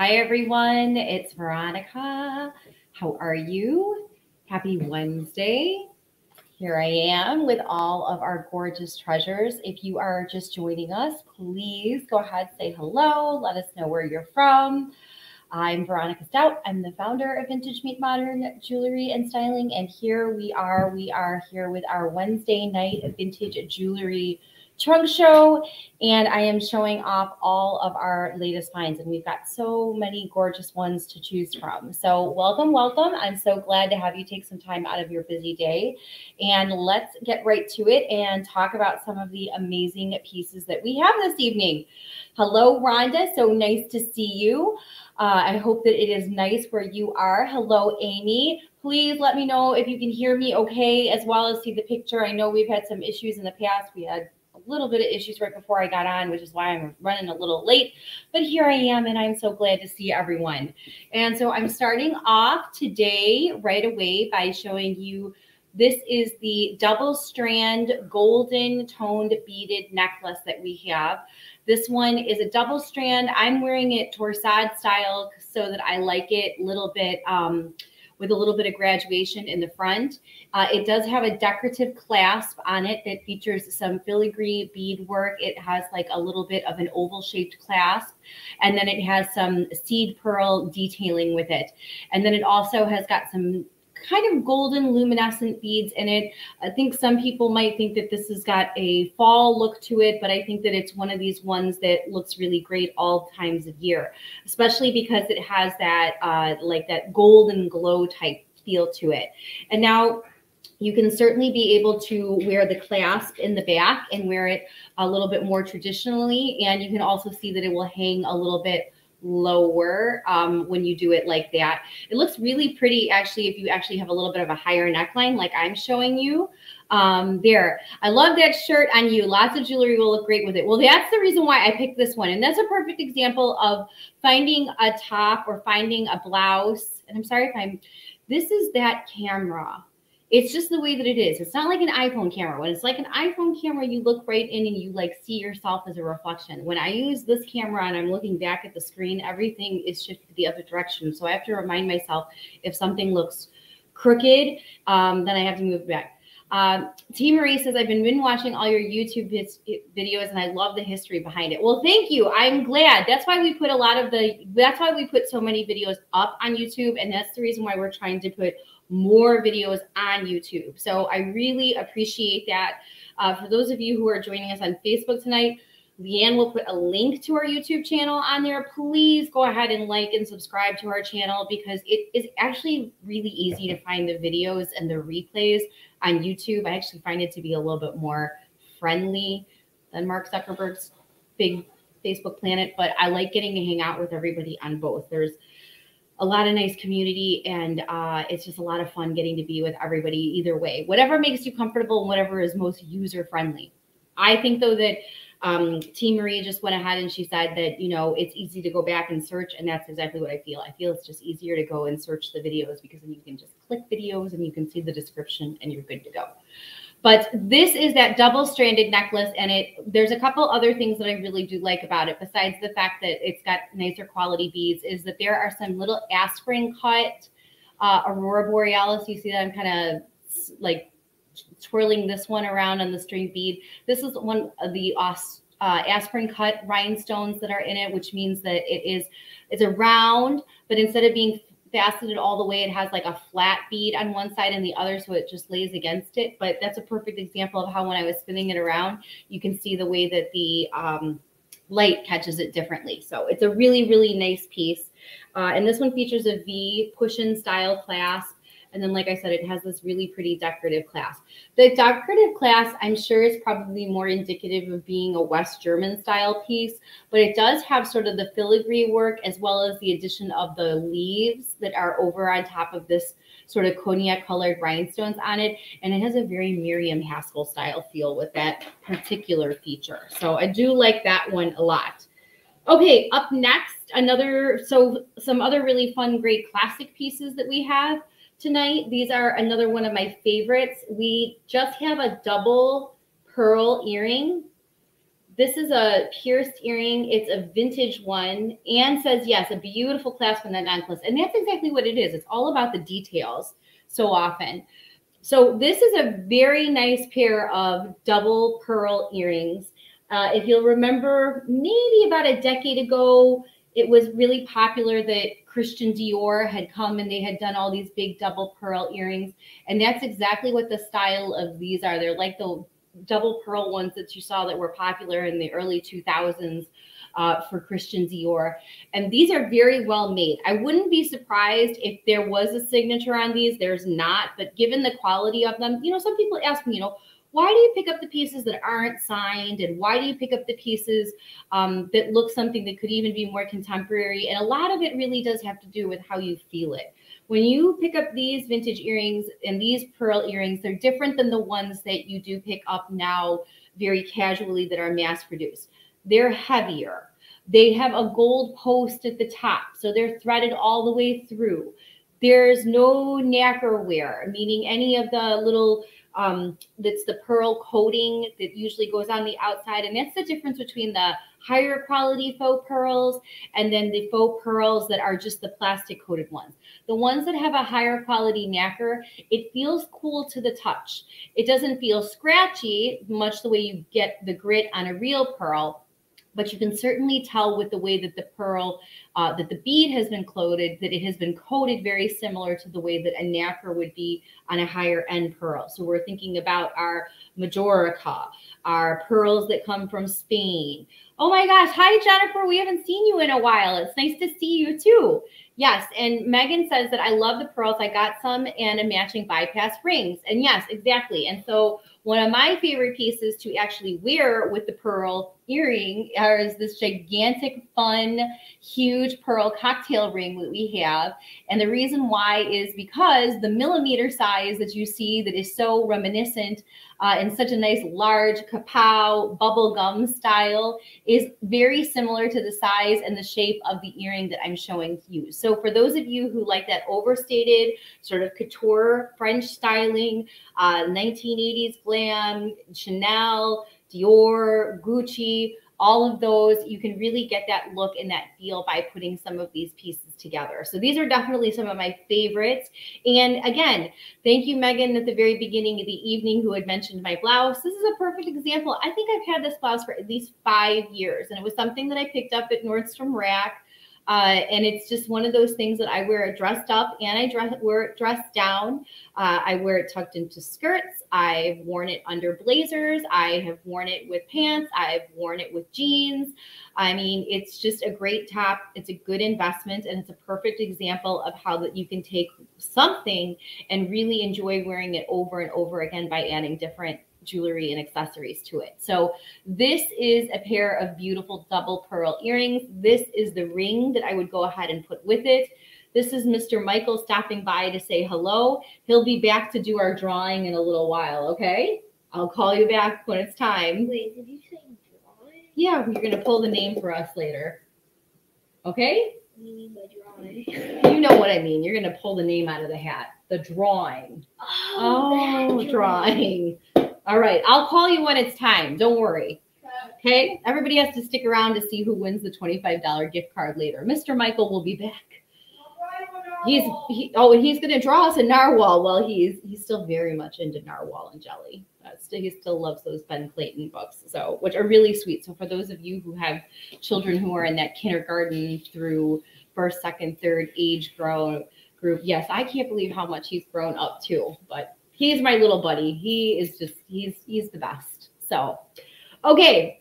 Hi, everyone. It's Veronica. How are you? Happy Wednesday. Here I am with all of our gorgeous treasures. If you are just joining us, please go ahead, say hello, let us know where you're from. I'm Veronica Staudt. I'm the founder of Vintage Meet Modern Jewelry and Styling. And here we are. We are here with our Wednesday night vintage jewelry trunk show and I am showing off all of our latest finds and we've got so many gorgeous ones to choose from. So welcome, welcome. I'm so glad to have you take some time out of your busy day and let's get right to it and talk about some of the amazing pieces that we have this evening. Hello, Rhonda. So nice to see you. Uh, I hope that it is nice where you are. Hello, Amy. Please let me know if you can hear me okay, as well as see the picture. I know we've had some issues in the past. We had little bit of issues right before I got on, which is why I'm running a little late. But here I am, and I'm so glad to see everyone. And so I'm starting off today right away by showing you this is the double strand golden toned beaded necklace that we have. This one is a double strand. I'm wearing it torsade style so that I like it a little bit um, with a little bit of graduation in the front. Uh, it does have a decorative clasp on it that features some filigree bead work. It has like a little bit of an oval shaped clasp, and then it has some seed pearl detailing with it. And then it also has got some kind of golden luminescent beads in it. I think some people might think that this has got a fall look to it, but I think that it's one of these ones that looks really great all times of year, especially because it has that uh, like that golden glow type feel to it. And now you can certainly be able to wear the clasp in the back and wear it a little bit more traditionally. And you can also see that it will hang a little bit lower um, when you do it like that. It looks really pretty actually if you actually have a little bit of a higher neckline like I'm showing you. Um, there, I love that shirt on you. Lots of jewelry will look great with it. Well, that's the reason why I picked this one. And that's a perfect example of finding a top or finding a blouse. And I'm sorry if I'm, this is that camera it's just the way that it is. It's not like an iPhone camera. When it's like an iPhone camera, you look right in and you like see yourself as a reflection. When I use this camera and I'm looking back at the screen, everything is shifted the other direction. So I have to remind myself if something looks crooked, um, then I have to move back. Um, T. Marie says, I've been, been watching all your YouTube videos and I love the history behind it. Well, thank you. I'm glad. That's why we put a lot of the, that's why we put so many videos up on YouTube. And that's the reason why we're trying to put more videos on YouTube. So I really appreciate that. Uh, for those of you who are joining us on Facebook tonight, Leanne will put a link to our YouTube channel on there. Please go ahead and like and subscribe to our channel because it is actually really easy to find the videos and the replays on YouTube. I actually find it to be a little bit more friendly than Mark Zuckerberg's big Facebook planet, but I like getting to hang out with everybody on both. There's a lot of nice community and uh, it's just a lot of fun getting to be with everybody either way whatever makes you comfortable and whatever is most user friendly i think though that um, T. Marie just went ahead and she said that, you know, it's easy to go back and search. And that's exactly what I feel. I feel it's just easier to go and search the videos because then you can just click videos and you can see the description and you're good to go. But this is that double stranded necklace. And it there's a couple other things that I really do like about it, besides the fact that it's got nicer quality beads, is that there are some little aspirin cut uh, Aurora Borealis. You see that I'm kind of like twirling this one around on the string bead. This is one of the uh, aspirin cut rhinestones that are in it, which means that it is it's a round, but instead of being faceted all the way. It has like a flat bead on one side and the other, so it just lays against it. But that's a perfect example of how when I was spinning it around, you can see the way that the um, light catches it differently. So it's a really, really nice piece. Uh, and this one features a V push-in style clasp. And then, like I said, it has this really pretty decorative class. The decorative class, I'm sure, is probably more indicative of being a West German style piece, but it does have sort of the filigree work as well as the addition of the leaves that are over on top of this sort of cognac colored rhinestones on it. And it has a very Miriam Haskell style feel with that particular feature. So I do like that one a lot. Okay, up next, another, so some other really fun, great classic pieces that we have tonight. These are another one of my favorites. We just have a double pearl earring. This is a pierced earring. It's a vintage one. and says, yes, a beautiful clasp on that necklace. And that's exactly what it is. It's all about the details so often. So this is a very nice pair of double pearl earrings. Uh, if you'll remember, maybe about a decade ago, it was really popular that Christian Dior had come and they had done all these big double pearl earrings. And that's exactly what the style of these are. They're like the double pearl ones that you saw that were popular in the early 2000s uh, for Christian Dior. And these are very well made. I wouldn't be surprised if there was a signature on these. There's not, but given the quality of them, you know, some people ask me, you know, why do you pick up the pieces that aren't signed? And why do you pick up the pieces um, that look something that could even be more contemporary? And a lot of it really does have to do with how you feel it. When you pick up these vintage earrings and these pearl earrings they're different than the ones that you do pick up now very casually that are mass produced. They're heavier. They have a gold post at the top so they're threaded all the way through. There's no nacre wear meaning any of the little um, that's the pearl coating that usually goes on the outside. And that's the difference between the higher quality faux pearls and then the faux pearls that are just the plastic coated ones. The ones that have a higher quality nacre, it feels cool to the touch. It doesn't feel scratchy, much the way you get the grit on a real pearl, but you can certainly tell with the way that the pearl, uh, that the bead has been coated, that it has been coated very similar to the way that a nacre would be on a higher end pearl. So we're thinking about our Majorica, our pearls that come from Spain. Oh my gosh. Hi, Jennifer. We haven't seen you in a while. It's nice to see you too. Yes. And Megan says that I love the pearls. I got some and a matching bypass rings. And yes, exactly. And so one of my favorite pieces to actually wear with the pearl earring is this gigantic, fun, huge pearl cocktail ring that we have. And the reason why is because the millimeter size that you see that is so reminiscent uh, in such a nice large kapow bubble gum style is very similar to the size and the shape of the earring that I'm showing you. So for those of you who like that overstated sort of couture French styling, uh, 1980s glam, Chanel, Dior, Gucci, all of those, you can really get that look and that feel by putting some of these pieces together. So these are definitely some of my favorites. And again, thank you, Megan, at the very beginning of the evening who had mentioned my blouse. This is a perfect example. I think I've had this blouse for at least five years, and it was something that I picked up at Nordstrom Rack. Uh, and it's just one of those things that I wear it dressed up and I dress, wear it dressed down. Uh, I wear it tucked into skirts. I've worn it under blazers. I have worn it with pants. I've worn it with jeans. I mean, it's just a great top. It's a good investment and it's a perfect example of how that you can take something and really enjoy wearing it over and over again by adding different jewelry and accessories to it. So this is a pair of beautiful double pearl earrings. This is the ring that I would go ahead and put with it. This is Mr. Michael stopping by to say hello. He'll be back to do our drawing in a little while, okay? I'll call you back when it's time. Wait, did you say drawing? Yeah, you're going to pull the name for us later. Okay? You mean by drawing? You know what I mean. You're going to pull the name out of the hat. The drawing. Oh, Oh, that drawing. All right. I'll call you when it's time. Don't worry. Okay. Everybody has to stick around to see who wins the $25 gift card later. Mr. Michael will be back. He's he oh and he's gonna draw us a narwhal. Well, he's he's still very much into narwhal and jelly. Uh, still, he still loves those Ben Clanton books, so which are really sweet. So for those of you who have children who are in that kindergarten through first, second, third age grown group, yes, I can't believe how much he's grown up too. But he's my little buddy. He is just he's he's the best. So okay,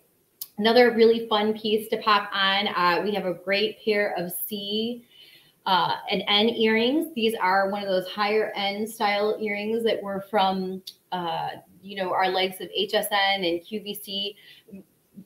another really fun piece to pop on. Uh, we have a great pair of C uh, and N earrings. These are one of those higher end style earrings that were from, uh, you know, our likes of HSN and QVC,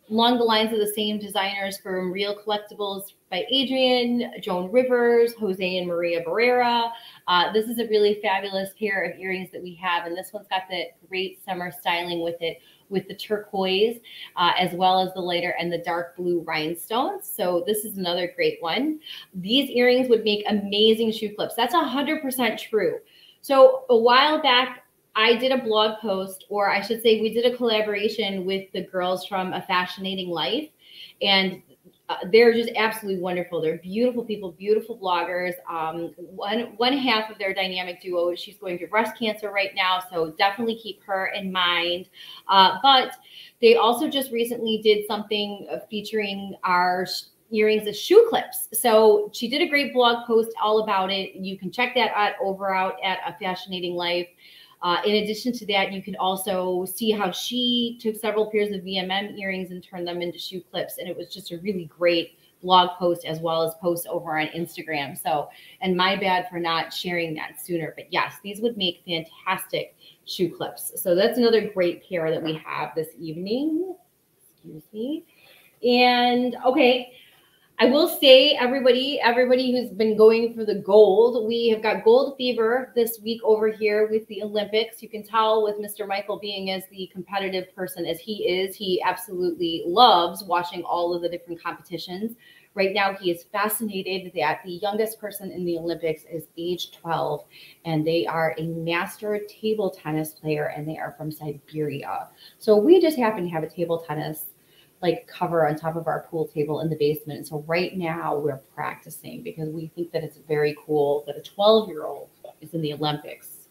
along the lines of the same designers from Real Collectibles by Adrienne, Joan Rivers, Jose and Maria Barrera. Uh, this is a really fabulous pair of earrings that we have, and this one's got the great summer styling with it with the turquoise, uh, as well as the lighter and the dark blue rhinestones. So this is another great one. These earrings would make amazing shoe clips. That's 100% true. So a while back, I did a blog post, or I should say, we did a collaboration with the girls from A Fascinating Life. And uh, they're just absolutely wonderful. They're beautiful people, beautiful bloggers. Um, one one half of their dynamic duo, she's going through breast cancer right now, so definitely keep her in mind. Uh, but they also just recently did something uh, featuring our earrings as shoe clips. So she did a great blog post all about it. You can check that out over out at A Fascinating Life. Uh, in addition to that, you can also see how she took several pairs of VMM earrings and turned them into shoe clips. And it was just a really great blog post as well as posts over on Instagram. So, and my bad for not sharing that sooner. But yes, these would make fantastic shoe clips. So that's another great pair that we have this evening. Excuse me. And okay, I will say, everybody, everybody who's been going for the gold, we have got gold fever this week over here with the Olympics. You can tell with Mr. Michael being as the competitive person as he is, he absolutely loves watching all of the different competitions. Right now, he is fascinated that the youngest person in the Olympics is age 12, and they are a master table tennis player, and they are from Siberia. So we just happen to have a table tennis like cover on top of our pool table in the basement. And so right now we're practicing because we think that it's very cool that a 12 year old is in the Olympics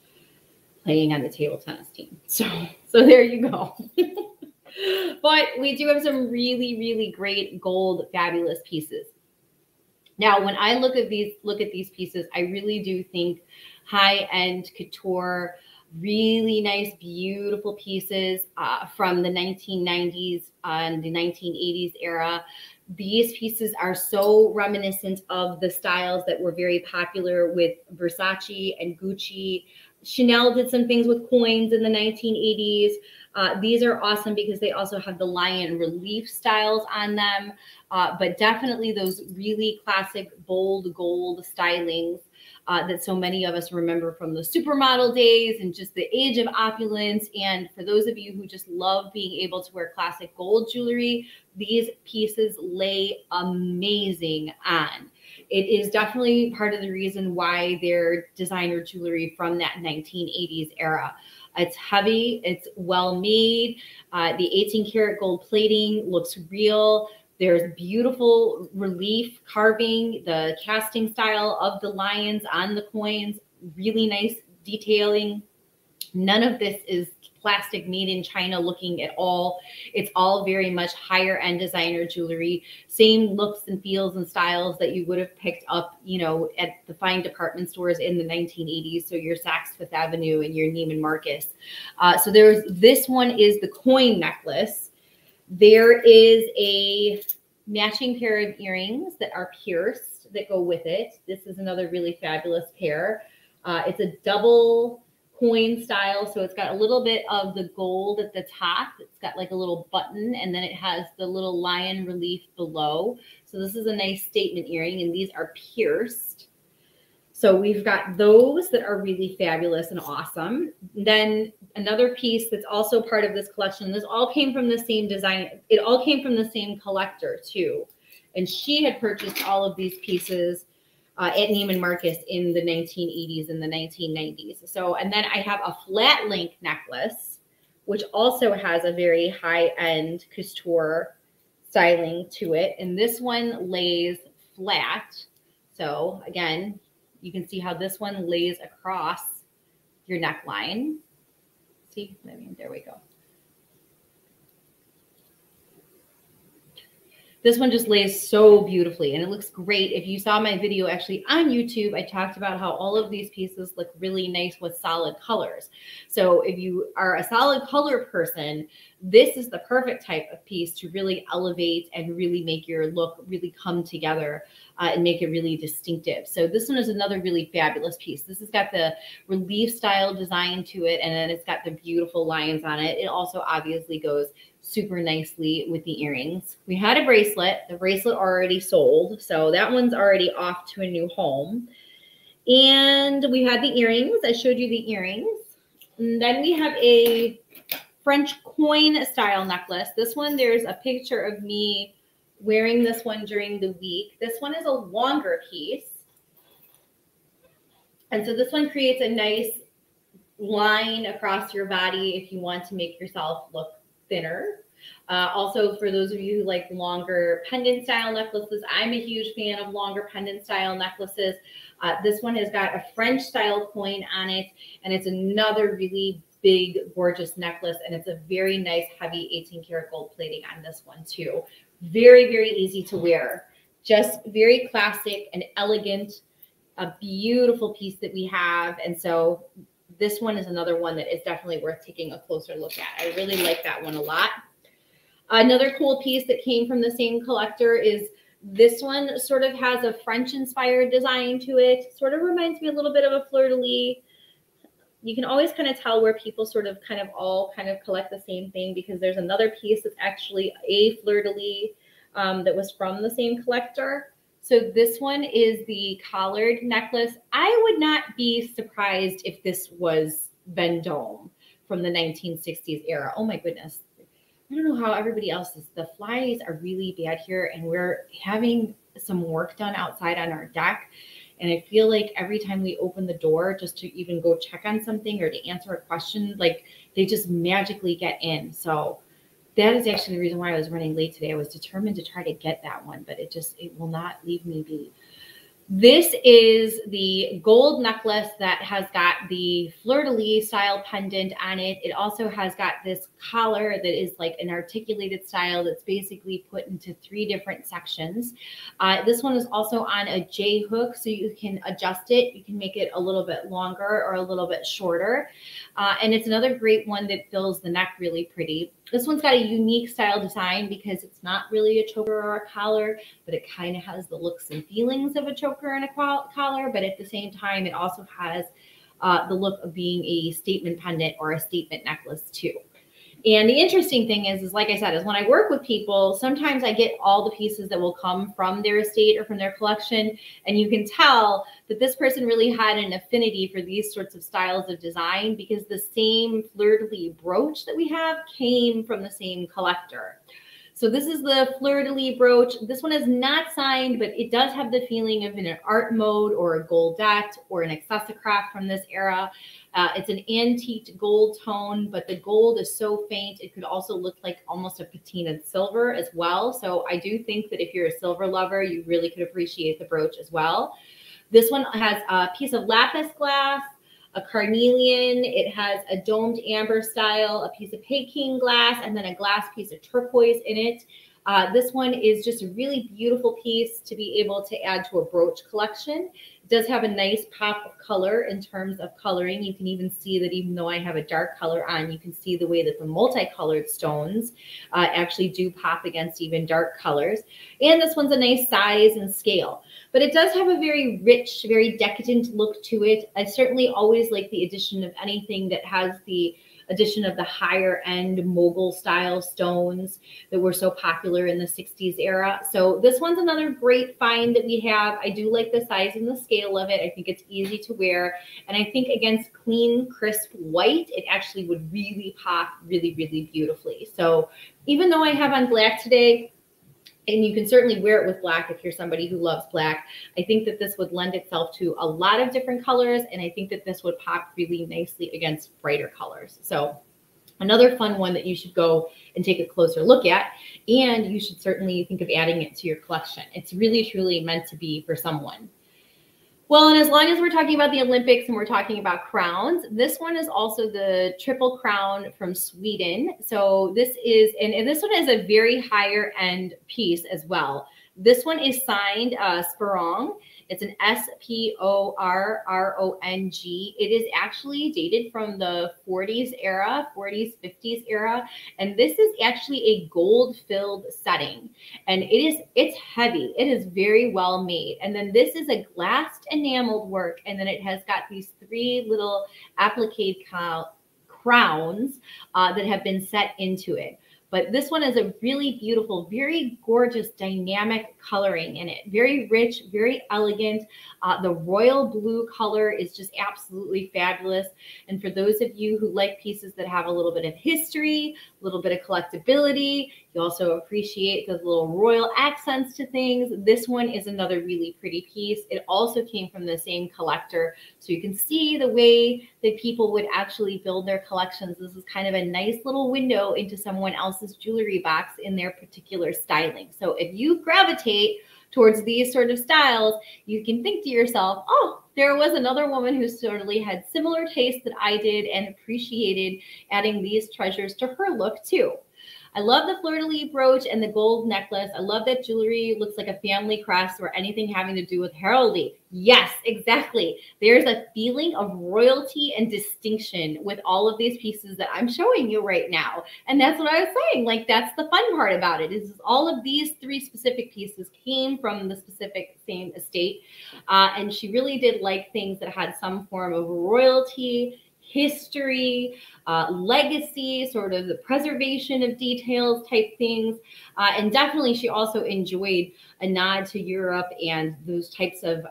playing on the table tennis team. So so there you go. but we do have some really really great gold fabulous pieces. Now, when I look at these look at these pieces, I really do think high end couture really nice, beautiful pieces uh, from the 1990s and the 1980s era. These pieces are so reminiscent of the styles that were very popular with Versace and Gucci. Chanel did some things with coins in the 1980s. Uh, these are awesome because they also have the lion relief styles on them, uh, but definitely those really classic bold gold stylings uh, that so many of us remember from the supermodel days and just the age of opulence. And for those of you who just love being able to wear classic gold jewelry, these pieces lay amazing on. It is definitely part of the reason why they're designer jewelry from that 1980s era. It's heavy, it's well made. Uh, the 18 karat gold plating looks real. There's beautiful relief carving, the casting style of the lions on the coins, really nice detailing. None of this is plastic made in China looking at all. It's all very much higher end designer jewelry, same looks and feels and styles that you would have picked up, you know, at the fine department stores in the 1980s. So your Saks Fifth Avenue and your Neiman Marcus. Uh, so there's this one is the coin necklace. There is a matching pair of earrings that are pierced that go with it. This is another really fabulous pair. Uh, it's a double coin style. So it's got a little bit of the gold at the top. It's got like a little button and then it has the little lion relief below. So this is a nice statement earring and these are pierced. So we've got those that are really fabulous and awesome. Then another piece that's also part of this collection, this all came from the same design. It all came from the same collector too. And she had purchased all of these pieces uh, at Neiman Marcus in the 1980s and the 1990s. So, and then I have a flat link necklace, which also has a very high end couture styling to it. And this one lays flat. So again, you can see how this one lays across your neckline. See, I mean, there we go. This one just lays so beautifully and it looks great. If you saw my video actually on YouTube, I talked about how all of these pieces look really nice with solid colors. So if you are a solid color person, this is the perfect type of piece to really elevate and really make your look really come together uh, and make it really distinctive. So this one is another really fabulous piece. This has got the relief style design to it, and then it's got the beautiful lines on it. It also obviously goes super nicely with the earrings. We had a bracelet. The bracelet already sold, so that one's already off to a new home. And we had the earrings. I showed you the earrings. And then we have a French coin style necklace. This one, there's a picture of me wearing this one during the week. This one is a longer piece. And so this one creates a nice line across your body if you want to make yourself look thinner. Uh, also, for those of you who like longer pendant style necklaces, I'm a huge fan of longer pendant style necklaces. Uh, this one has got a French style coin on it, and it's another really big, gorgeous necklace. And it's a very nice, heavy 18 karat gold plating on this one, too. Very, very easy to wear. Just very classic and elegant, a beautiful piece that we have. And so this one is another one that is definitely worth taking a closer look at. I really like that one a lot. Another cool piece that came from the same collector is this one sort of has a French inspired design to it. Sort of reminds me a little bit of a fleur-de-lis. You can always kind of tell where people sort of kind of all kind of collect the same thing because there's another piece that's actually a fleur-de-lis um, that was from the same collector. So this one is the collared necklace. I would not be surprised if this was Vendome from the 1960s era. Oh my goodness. I don't know how everybody else is. The flies are really bad here, and we're having some work done outside on our deck. And I feel like every time we open the door just to even go check on something or to answer a question, like they just magically get in. So that is actually the reason why I was running late today. I was determined to try to get that one, but it just it will not leave me be. This is the gold necklace that has got the fleur-de-lis style pendant on it. It also has got this collar that is like an articulated style that's basically put into three different sections. Uh, this one is also on a J hook, so you can adjust it. You can make it a little bit longer or a little bit shorter. Uh, and it's another great one that fills the neck really pretty. This one's got a unique style design because it's not really a choker or a collar, but it kind of has the looks and feelings of a choker and a collar. But at the same time, it also has uh, the look of being a statement pendant or a statement necklace too. And the interesting thing is, is like I said, is when I work with people, sometimes I get all the pieces that will come from their estate or from their collection. And you can tell that this person really had an affinity for these sorts of styles of design because the same fleur-de-lis brooch that we have came from the same collector. So this is the fleur-de-lis brooch. This one is not signed, but it does have the feeling of an art mode or a goldette or an Accessocraft from this era. Uh, it's an antique gold tone, but the gold is so faint, it could also look like almost a patinaed silver as well. So I do think that if you're a silver lover, you really could appreciate the brooch as well. This one has a piece of lapis glass, a carnelian. It has a domed amber style, a piece of Peking glass, and then a glass piece of turquoise in it. Uh, this one is just a really beautiful piece to be able to add to a brooch collection does have a nice pop of color in terms of coloring. You can even see that even though I have a dark color on, you can see the way that the multicolored stones uh, actually do pop against even dark colors. And this one's a nice size and scale. But it does have a very rich, very decadent look to it. I certainly always like the addition of anything that has the addition of the higher end mogul style stones that were so popular in the 60s era. So this one's another great find that we have. I do like the size and the scale of it. I think it's easy to wear. And I think against clean, crisp white, it actually would really pop really, really beautifully. So even though I have on black today, and you can certainly wear it with black if you're somebody who loves black. I think that this would lend itself to a lot of different colors, and I think that this would pop really nicely against brighter colors. So another fun one that you should go and take a closer look at, and you should certainly think of adding it to your collection. It's really, truly meant to be for someone. Well, and as long as we're talking about the Olympics and we're talking about crowns, this one is also the Triple Crown from Sweden. So this is, and, and this one is a very higher end piece as well. This one is signed uh, Sporrong. It's an S P O R R O N G. It is actually dated from the 40s era, 40s, 50s era. And this is actually a gold filled setting. And it is, it's heavy. It is very well made. And then this is a glassed enameled work. And then it has got these three little applique crowns uh, that have been set into it. But this one is a really beautiful, very gorgeous, dynamic coloring in it. Very rich, very elegant. Uh, the royal blue color is just absolutely fabulous. And for those of you who like pieces that have a little bit of history, a little bit of collectability, You also appreciate the little royal accents to things. This one is another really pretty piece. It also came from the same collector. So you can see the way that people would actually build their collections. This is kind of a nice little window into someone else's jewelry box in their particular styling. So if you gravitate towards these sort of styles, you can think to yourself, oh, there was another woman who certainly had similar taste that I did and appreciated adding these treasures to her look too. I love the fleur-de-lis brooch and the gold necklace. I love that jewelry looks like a family crest or anything having to do with heraldry. Yes, exactly. There's a feeling of royalty and distinction with all of these pieces that I'm showing you right now. And that's what I was saying. Like that's the fun part about it is all of these three specific pieces came from the specific same estate. Uh, and she really did like things that had some form of royalty history, uh, legacy, sort of the preservation of details type things. Uh, and definitely, she also enjoyed a nod to Europe and those types of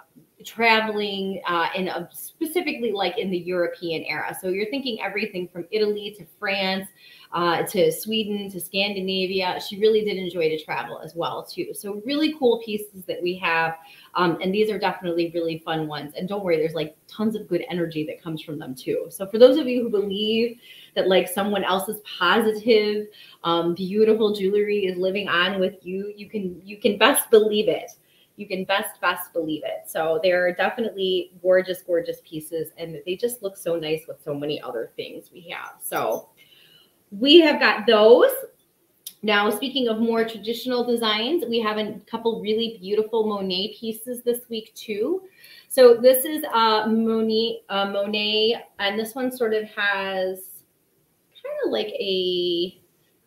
traveling uh, and specifically like in the European era. So you're thinking everything from Italy to France uh, to Sweden to Scandinavia. She really did enjoy to travel as well too. So really cool pieces that we have, um, and these are definitely really fun ones. And don't worry, there's like tons of good energy that comes from them too. So for those of you who believe that like someone else's positive, um, beautiful jewelry is living on with you, you can you can best believe it you can best best believe it so they're definitely gorgeous gorgeous pieces and they just look so nice with so many other things we have so we have got those. Now, speaking of more traditional designs, we have a couple really beautiful Monet pieces this week too. So this is uh, Monet, uh, Monet, and this one sort of has kind of like a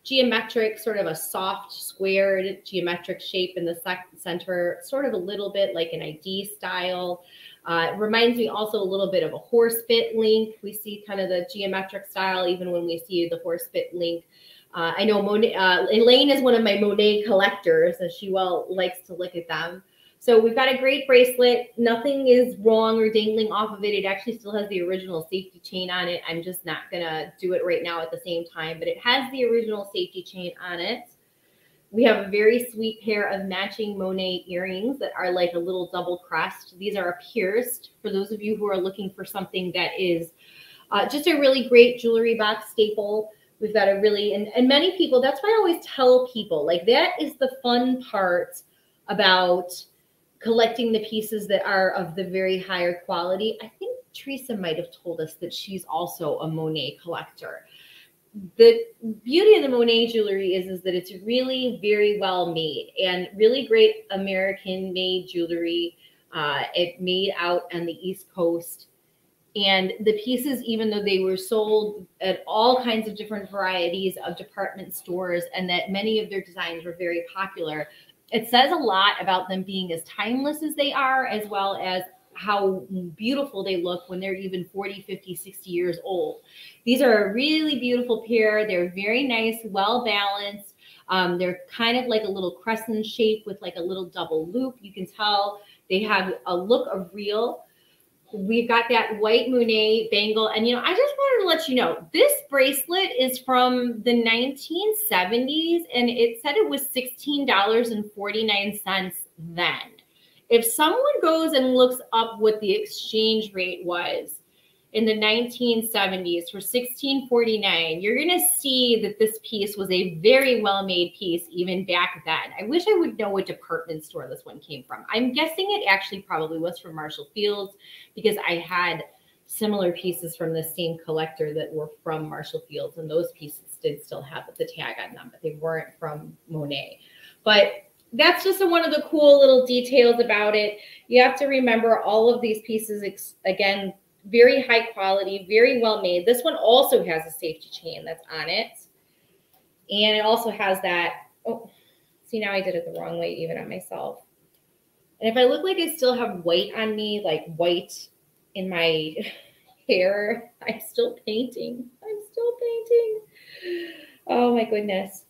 geometric, sort of a soft squared geometric shape in the center, sort of a little bit like an ID style. Uh, it reminds me also a little bit of a horse bit link. We see kind of the geometric style even when we see the horse bit link. Uh, I know Monet, uh, Elaine is one of my Monet collectors, and she well likes to look at them. So we've got a great bracelet. Nothing is wrong or dangling off of it. It actually still has the original safety chain on it. I'm just not gonna do it right now at the same time, but it has the original safety chain on it. We have a very sweet pair of matching Monet earrings that are like a little double crest. These are a pierced for those of you who are looking for something that is uh, just a really great jewelry box staple. We've got a really, and, and many people, that's why I always tell people, like that is the fun part about collecting the pieces that are of the very higher quality. I think Teresa might have told us that she's also a Monet collector the beauty of the Monet jewelry is, is that it's really very well made and really great American made jewelry. Uh, it made out on the East Coast. And the pieces, even though they were sold at all kinds of different varieties of department stores, and that many of their designs were very popular, it says a lot about them being as timeless as they are, as well as how beautiful they look when they're even 40, 50, 60 years old. These are a really beautiful pair. They're very nice, well balanced. Um, they're kind of like a little crescent shape with like a little double loop. You can tell they have a look of real. We've got that white Monet bangle. And, you know, I just wanted to let you know, this bracelet is from the 1970s and it said it was $16.49 then if someone goes and looks up what the exchange rate was in the 1970s for 1649 you're going to see that this piece was a very well made piece even back then. I wish i would know what department store this one came from. I'm guessing it actually probably was from Marshall Field's because i had similar pieces from the same collector that were from Marshall Field's and those pieces did still have the tag on them but they weren't from monet. But that's just one of the cool little details about it. You have to remember all of these pieces, again, very high quality, very well made. This one also has a safety chain that's on it. And it also has that, oh, see now I did it the wrong way even on myself. And if I look like I still have white on me, like white in my hair, I'm still painting. I'm still painting. Oh my goodness.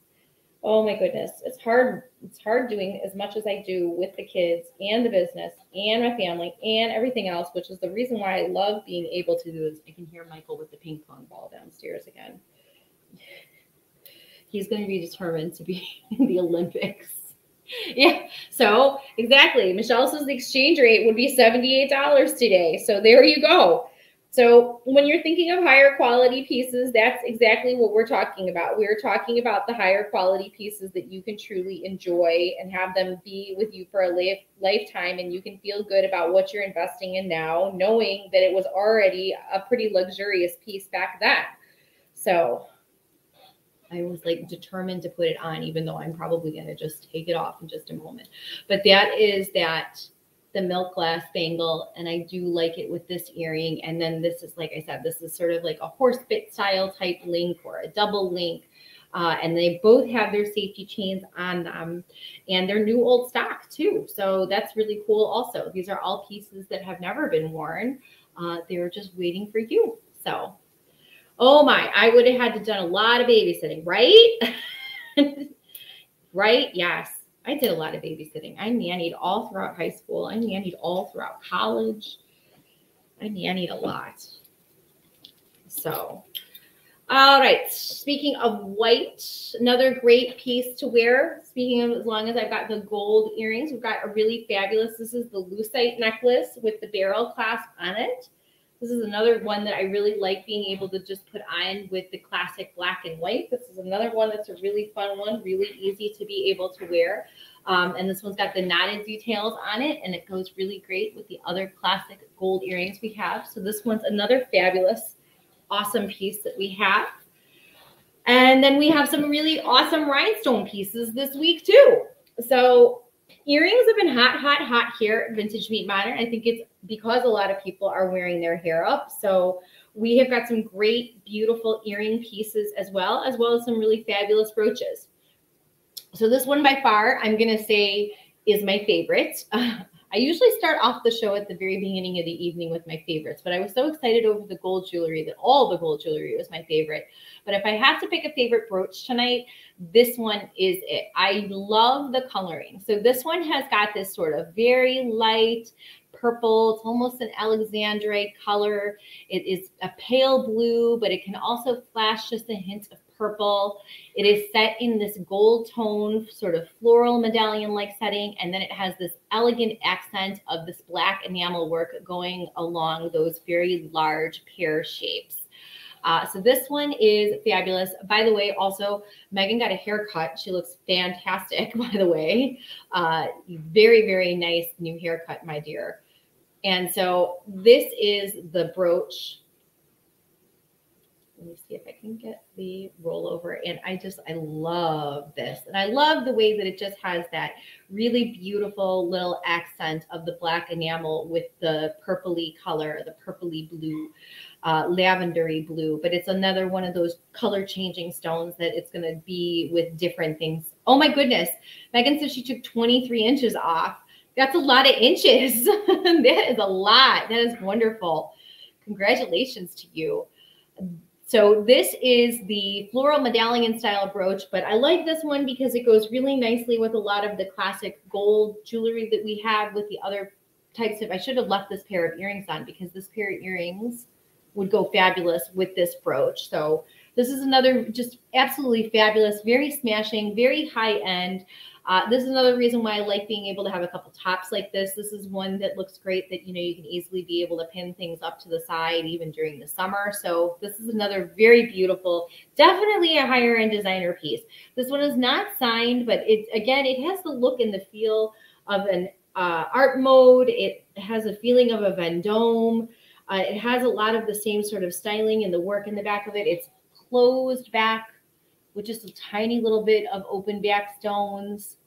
Oh my goodness. It's hard it's hard doing as much as I do with the kids and the business and my family and everything else, which is the reason why I love being able to do this. I can hear Michael with the ping pong ball downstairs again. he's going to be determined to be in the Olympics. Yeah, so exactly. Michelle says the exchange rate would be $78 today. So there you go. So when you're thinking of higher quality pieces, that's exactly what we're talking about. We're talking about the higher quality pieces that you can truly enjoy and have them be with you for a life, lifetime and you can feel good about what you're investing in now, knowing that it was already a pretty luxurious piece back then. So I was like determined to put it on, even though I'm probably going to just take it off in just a moment. But that is that the milk glass bangle, and I do like it with this earring. And then this is, like I said, this is sort of like a horse bit style type link or a double link. Uh, and they both have their safety chains on them and they're new old stock too. So that's really cool also. These are all pieces that have never been worn. Uh, they're just waiting for you. So Oh my, I would have had to done a lot of babysitting, right? right? Yes. I did a lot of babysitting. I nannied all throughout high school. I nannied all throughout college. I nannied a lot. So, all right. Speaking of white, another great piece to wear. Speaking of as long as I've got the gold earrings, we've got a really fabulous. This is the lucite necklace with the barrel clasp on it. This is another one that I really like being able to just put on with the classic black and white. This is another one that's a really fun one, really easy to be able to wear. Um, and this one's got the knotted details on it, and it goes really great with the other classic gold earrings we have. So this one's another fabulous, awesome piece that we have. And then we have some really awesome rhinestone pieces this week too. So earrings have been hot, hot, hot here at Vintage Meet Modern. I think it's because a lot of people are wearing their hair up. So we have got some great, beautiful earring pieces as well, as well as some really fabulous brooches. So this one by far, I'm going to say is my favorite. I usually start off the show at the very beginning of the evening with my favorites, but I was so excited over the gold jewelry that all the gold jewelry was my favorite. But if I have to pick a favorite brooch tonight, this one is it. I love the coloring. So this one has got this sort of very light purple. It's almost an alexandrite color. It is a pale blue, but it can also flash just a hint of purple. It is set in this gold tone, sort of floral medallion-like setting, and then it has this elegant accent of this black enamel work going along those very large pear shapes. Uh, so this one is fabulous. By the way, also Megan got a haircut. She looks fantastic, by the way. Uh, very, very nice new haircut, my dear. And so this is the brooch let me see if I can get the rollover. And I just, I love this. And I love the way that it just has that really beautiful little accent of the black enamel with the purpley color, the purpley blue, uh, lavendery blue. But it's another one of those color changing stones that it's going to be with different things. Oh my goodness. Megan said she took 23 inches off. That's a lot of inches. that is a lot. That is wonderful. Congratulations to you. So this is the floral medallion style brooch, but I like this one because it goes really nicely with a lot of the classic gold jewelry that we have with the other types of, I should have left this pair of earrings on because this pair of earrings would go fabulous with this brooch. So this is another just absolutely fabulous, very smashing, very high end. Uh, this is another reason why I like being able to have a couple tops like this. This is one that looks great that, you know, you can easily be able to pin things up to the side even during the summer. So this is another very beautiful, definitely a higher end designer piece. This one is not signed, but it, again, it has the look and the feel of an uh, art mode. It has a feeling of a Vendome. Uh, it has a lot of the same sort of styling and the work in the back of it. It's closed back with just a tiny little bit of open back stones.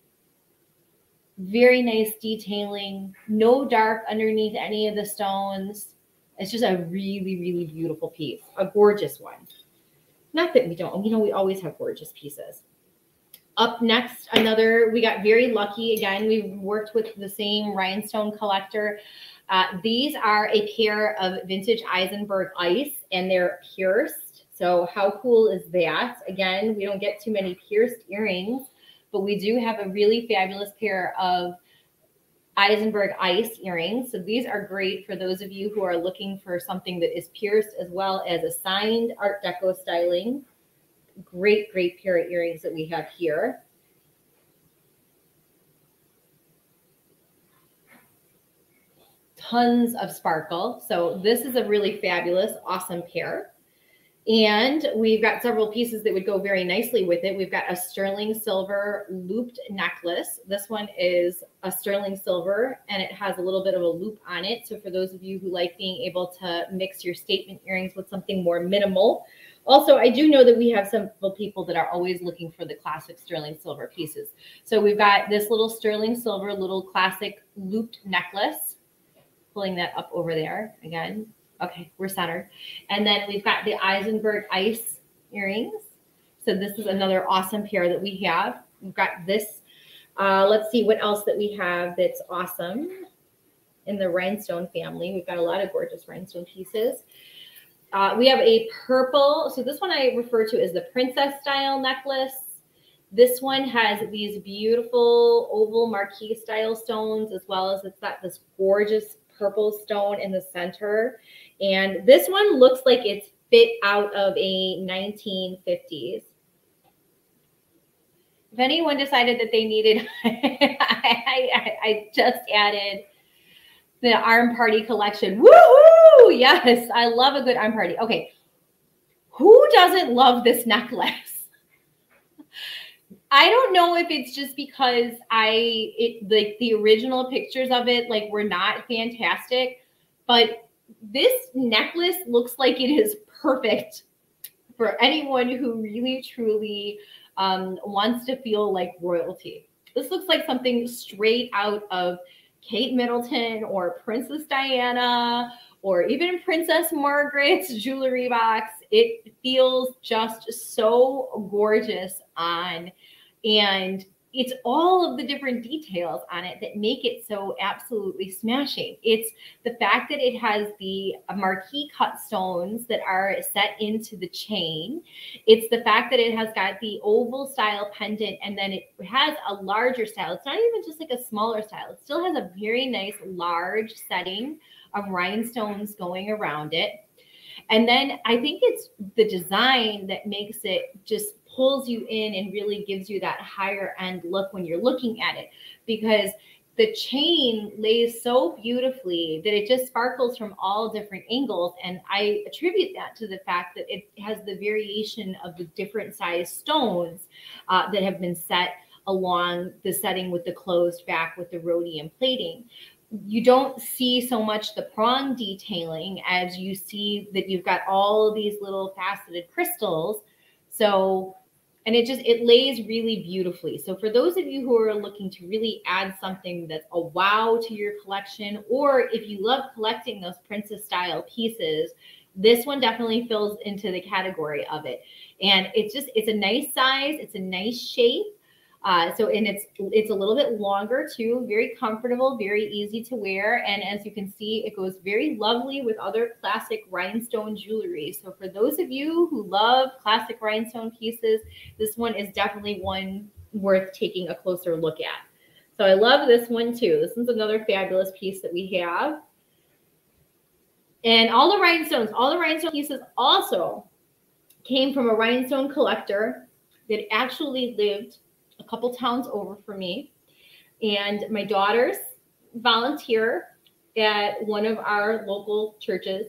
Very nice detailing, no dark underneath any of the stones. It's just a really, really beautiful piece, a gorgeous one. Not that we don't, you know, we always have gorgeous pieces. Up next, another, we got very lucky. Again, we worked with the same rhinestone collector. Uh, these are a pair of vintage Eisenberg ice and they're pierced so how cool is that? Again, we don't get too many pierced earrings, but we do have a really fabulous pair of Eisenberg ice earrings. So these are great for those of you who are looking for something that is pierced as well as a signed Art Deco styling. great, great pair of earrings that we have here. Tons of sparkle. So this is a really fabulous, awesome pair. And we've got several pieces that would go very nicely with it. We've got a sterling silver looped necklace. This one is a sterling silver and it has a little bit of a loop on it. So for those of you who like being able to mix your statement earrings with something more minimal. Also, I do know that we have some people that are always looking for the classic sterling silver pieces. So we've got this little sterling silver little classic looped necklace. Pulling that up over there again. Okay, we're centered. And then we've got the Eisenberg Ice earrings. So this is another awesome pair that we have. We've got this. Uh, let's see what else that we have that's awesome in the rhinestone family. We've got a lot of gorgeous rhinestone pieces. Uh, we have a purple. So this one I refer to as the princess style necklace. This one has these beautiful oval marquise style stones, as well as it's got this gorgeous purple stone in the center. And this one looks like it's fit out of a 1950s. If anyone decided that they needed, I, I, I, just added the arm party collection. Woohoo! Yes, I love a good arm party. Okay. Who doesn't love this necklace? I don't know if it's just because I it like the original pictures of it like were not fantastic, but this necklace looks like it is perfect for anyone who really truly um, wants to feel like royalty. This looks like something straight out of Kate Middleton or Princess Diana or even Princess Margaret's jewelry box. It feels just so gorgeous on and it's all of the different details on it that make it so absolutely smashing. It's the fact that it has the marquise cut stones that are set into the chain. It's the fact that it has got the oval style pendant and then it has a larger style. It's not even just like a smaller style. It still has a very nice large setting of rhinestones going around it. And then I think it's the design that makes it just pulls you in and really gives you that higher end look when you're looking at it because the chain lays so beautifully that it just sparkles from all different angles. And I attribute that to the fact that it has the variation of the different size stones uh, that have been set along the setting with the closed back with the rhodium plating. You don't see so much the prong detailing as you see that you've got all these little faceted crystals. So and it just it lays really beautifully. So for those of you who are looking to really add something that's a wow to your collection or if you love collecting those princess style pieces this one definitely fills into the category of it. And it's just it's a nice size it's a nice shape uh, so, and it's it's a little bit longer too, very comfortable, very easy to wear. And as you can see, it goes very lovely with other classic rhinestone jewelry. So for those of you who love classic rhinestone pieces, this one is definitely one worth taking a closer look at. So I love this one too. This is another fabulous piece that we have. And all the rhinestones, all the rhinestone pieces also came from a rhinestone collector that actually lived couple towns over for me. And my daughters volunteer at one of our local churches.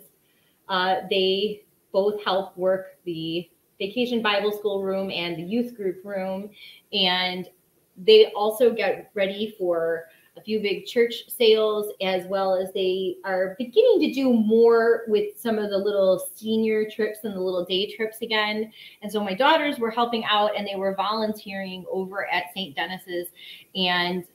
Uh, they both help work the vacation Bible school room and the youth group room. And they also get ready for a few big church sales, as well as they are beginning to do more with some of the little senior trips and the little day trips again. And so my daughters were helping out and they were volunteering over at St. Dennis's. And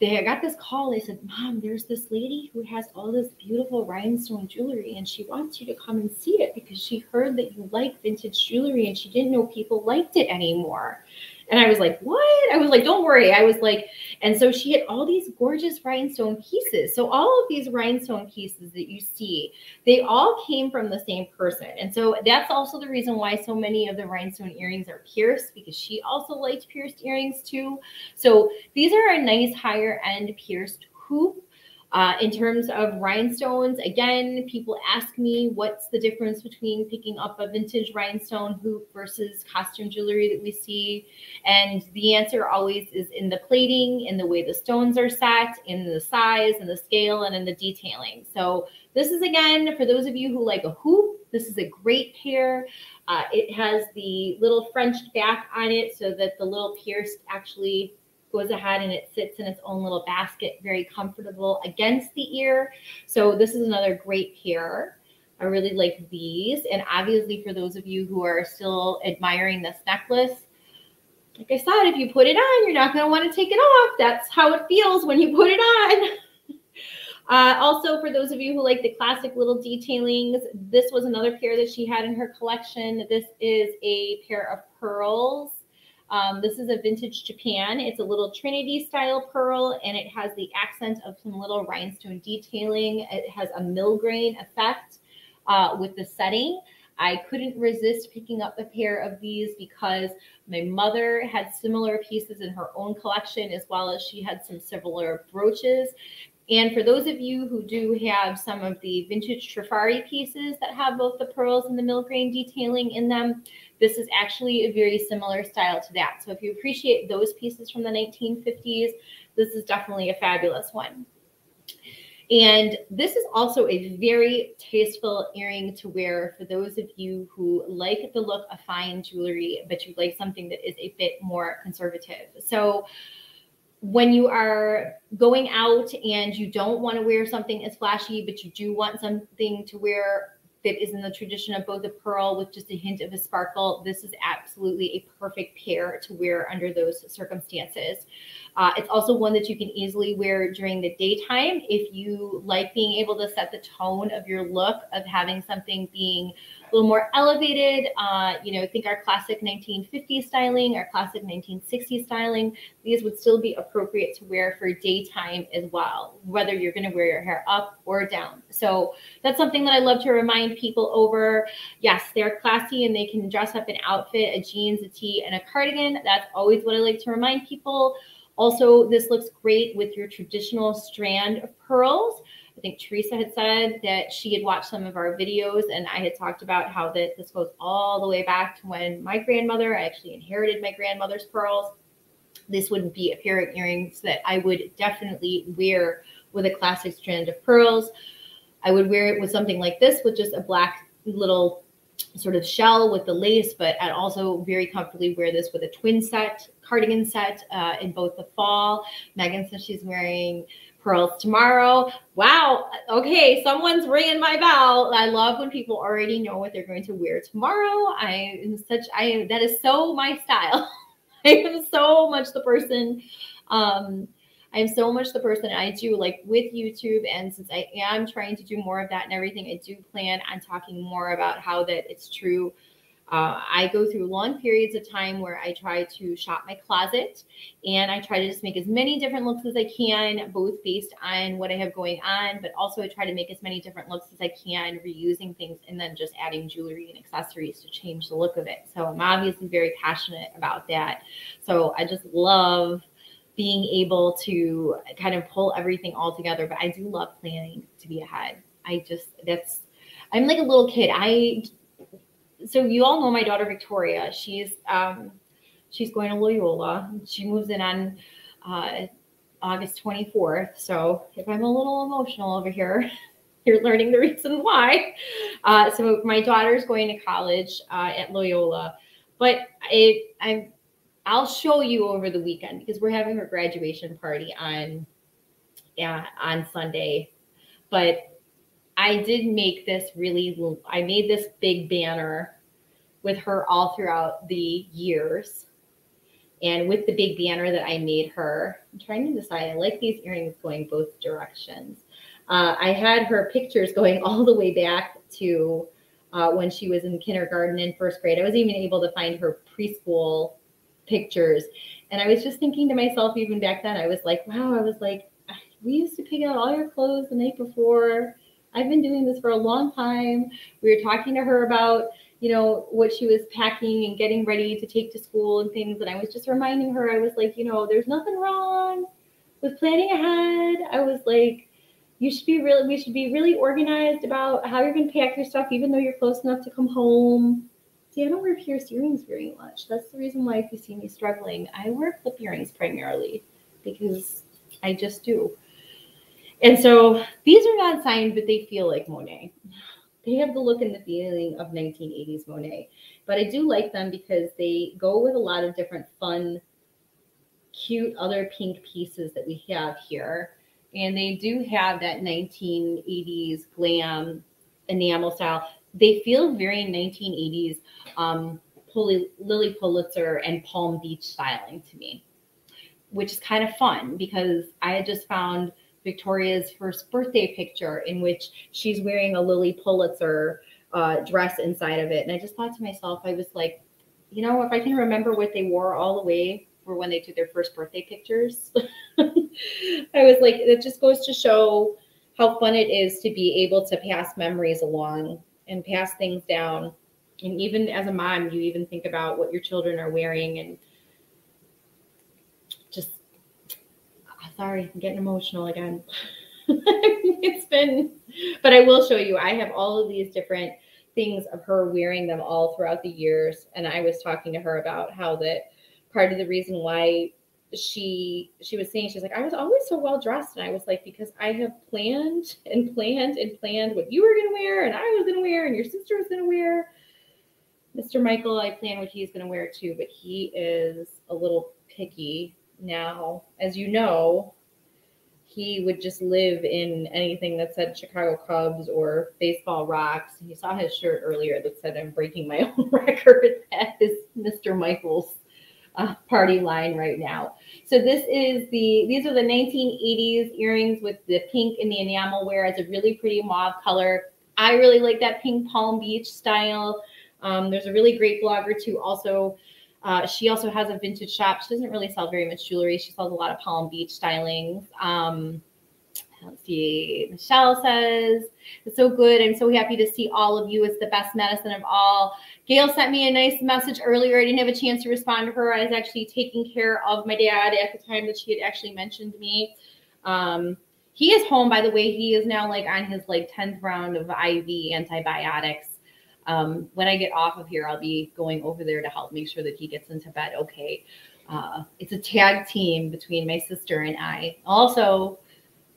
they got this call. They said, Mom, there's this lady who has all this beautiful rhinestone jewelry and she wants you to come and see it because she heard that you like vintage jewelry and she didn't know people liked it anymore. And I was like, what? I was like, don't worry. I was like, and so she had all these gorgeous rhinestone pieces. So all of these rhinestone pieces that you see, they all came from the same person. And so that's also the reason why so many of the rhinestone earrings are pierced because she also liked pierced earrings too. So these are a nice higher end pierced hoop Uh, in terms of rhinestones, again, people ask me what's the difference between picking up a vintage rhinestone hoop versus costume jewelry that we see. And the answer always is in the plating, in the way the stones are set, in the size and the scale, and in the detailing. So this is again, for those of you who like a hoop, this is a great pair. Uh, it has the little French back on it so that the little pierced actually goes ahead and it sits in its own little basket, very comfortable against the ear. So this is another great pair. I really like these. And obviously for those of you who are still admiring this necklace, like I said, if you put it on, you're not going to want to take it off. That's how it feels when you put it on. Uh, also, for those of you who like the classic little detailings, this was another pair that she had in her collection. This is a pair of pearls um, this is a vintage Japan. It's a little Trinity style pearl and it has the accent of some little rhinestone detailing. It has a millgrain effect uh, with the setting. I couldn't resist picking up a pair of these because my mother had similar pieces in her own collection, as well as she had some similar brooches. And for those of you who do have some of the vintage Trifari pieces that have both the pearls and the millgrain detailing in them, this is actually a very similar style to that. So if you appreciate those pieces from the 1950s, this is definitely a fabulous one. And this is also a very tasteful earring to wear for those of you who like the look of fine jewelry, but you like something that is a bit more conservative. So when you are going out and you don't want to wear something as flashy, but you do want something to wear that is in the tradition of both a pearl with just a hint of a sparkle. This is absolutely a perfect pair to wear under those circumstances. Uh, it's also one that you can easily wear during the daytime if you like being able to set the tone of your look of having something being little more elevated. Uh, you know, think our classic 1950s styling, our classic 1960s styling. These would still be appropriate to wear for daytime as well, whether you're going to wear your hair up or down. So that's something that I love to remind people over. Yes, they're classy and they can dress up an outfit, a jeans, a tee, and a cardigan. That's always what I like to remind people. Also, this looks great with your traditional strand of pearls. I think Teresa had said that she had watched some of our videos and I had talked about how that this goes all the way back to when my grandmother, I actually inherited my grandmother's pearls. This wouldn't be a pair of earrings that I would definitely wear with a classic strand of pearls. I would wear it with something like this with just a black little sort of shell with the lace, but I'd also very comfortably wear this with a twin set, cardigan set uh, in both the fall. Megan says she's wearing pearls tomorrow. Wow. Okay. Someone's ringing my bell. I love when people already know what they're going to wear tomorrow. I am such, I am, that is so my style. I am so much the person. Um, I am so much the person I do like with YouTube. And since I am trying to do more of that and everything, I do plan on talking more about how that it's true uh, I go through long periods of time where I try to shop my closet and I try to just make as many different looks as I can, both based on what I have going on, but also I try to make as many different looks as I can, reusing things and then just adding jewelry and accessories to change the look of it. So I'm obviously very passionate about that. So I just love being able to kind of pull everything all together, but I do love planning to be ahead. I just, that's, I'm like a little kid. I so you all know my daughter Victoria. She's um, she's going to Loyola. She moves in on uh, August 24th. So if I'm a little emotional over here, you're learning the reason why. Uh, so my daughter's going to college uh, at Loyola, but it I'm I'll show you over the weekend because we're having her graduation party on yeah on Sunday, but I did make this really, I made this big banner with her all throughout the years. And with the big banner that I made her, I'm trying to decide, I like these earrings going both directions. Uh, I had her pictures going all the way back to uh, when she was in kindergarten and first grade. I was even able to find her preschool pictures. And I was just thinking to myself, even back then, I was like, wow, I was like, we used to pick out all your clothes the night before I've been doing this for a long time. We were talking to her about, you know, what she was packing and getting ready to take to school and things. And I was just reminding her, I was like, you know, there's nothing wrong with planning ahead. I was like, you should be really we should be really organized about how you're gonna pack your stuff, even though you're close enough to come home. See, I don't wear pierced earrings very much. That's the reason why if you see me struggling, I wear clip earrings primarily because I just do. And so these are not signed, but they feel like Monet. They have the look and the feeling of 1980s Monet. But I do like them because they go with a lot of different fun, cute other pink pieces that we have here. And they do have that 1980s glam enamel style. They feel very 1980s um, Lilly Pulitzer and Palm Beach styling to me, which is kind of fun because I had just found Victoria's first birthday picture in which she's wearing a Lilly Pulitzer uh, dress inside of it. And I just thought to myself, I was like, you know, if I can remember what they wore all the way for when they took their first birthday pictures, I was like, it just goes to show how fun it is to be able to pass memories along and pass things down. And even as a mom, you even think about what your children are wearing and just ah, sorry, I'm getting emotional again. it's been, but I will show you. I have all of these different things of her wearing them all throughout the years. And I was talking to her about how that part of the reason why she she was saying she's like I was always so well dressed and I was like because I have planned and planned and planned what you were going to wear and I was going to wear and your sister was going to wear. Mr. Michael, I plan what he's going to wear too, but he is a little picky now. As you know, he would just live in anything that said Chicago Cubs or baseball rocks. You saw his shirt earlier that said I'm breaking my own record. That is Mr. Michael's uh, party line right now. So this is the, these are the 1980s earrings with the pink and the enamel wear. It's a really pretty mauve color. I really like that pink Palm Beach style. Um, there's a really great blogger too. Also, uh, she also has a vintage shop. She doesn't really sell very much jewelry. She sells a lot of Palm Beach stylings. Um, let's see. Michelle says, it's so good. I'm so happy to see all of you. It's the best medicine of all. Gail sent me a nice message earlier. I didn't have a chance to respond to her. I was actually taking care of my dad at the time that she had actually mentioned me. Um, he is home, by the way. He is now like on his like 10th round of IV antibiotics. Um, when I get off of here, I'll be going over there to help make sure that he gets into bed okay. Uh, it's a tag team between my sister and I. Also,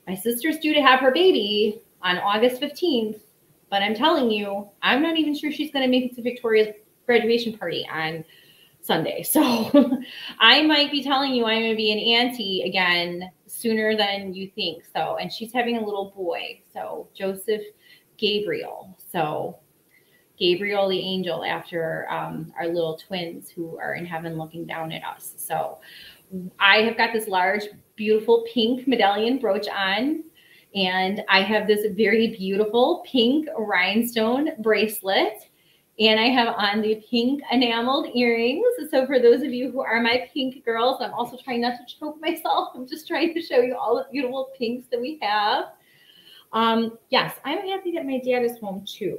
my sister's due to have her baby on August 15th. But I'm telling you, I'm not even sure she's going to make it to Victoria's graduation party on Sunday. So I might be telling you I'm going to be an auntie again sooner than you think. So, and she's having a little boy. So Joseph Gabriel. So Gabriel the angel after um, our little twins who are in heaven looking down at us. So I have got this large, beautiful pink medallion brooch on and I have this very beautiful pink rhinestone bracelet. And I have on the pink enameled earrings. So for those of you who are my pink girls, I'm also trying not to choke myself. I'm just trying to show you all the beautiful pinks that we have. Um, yes, I'm happy that my dad is home too.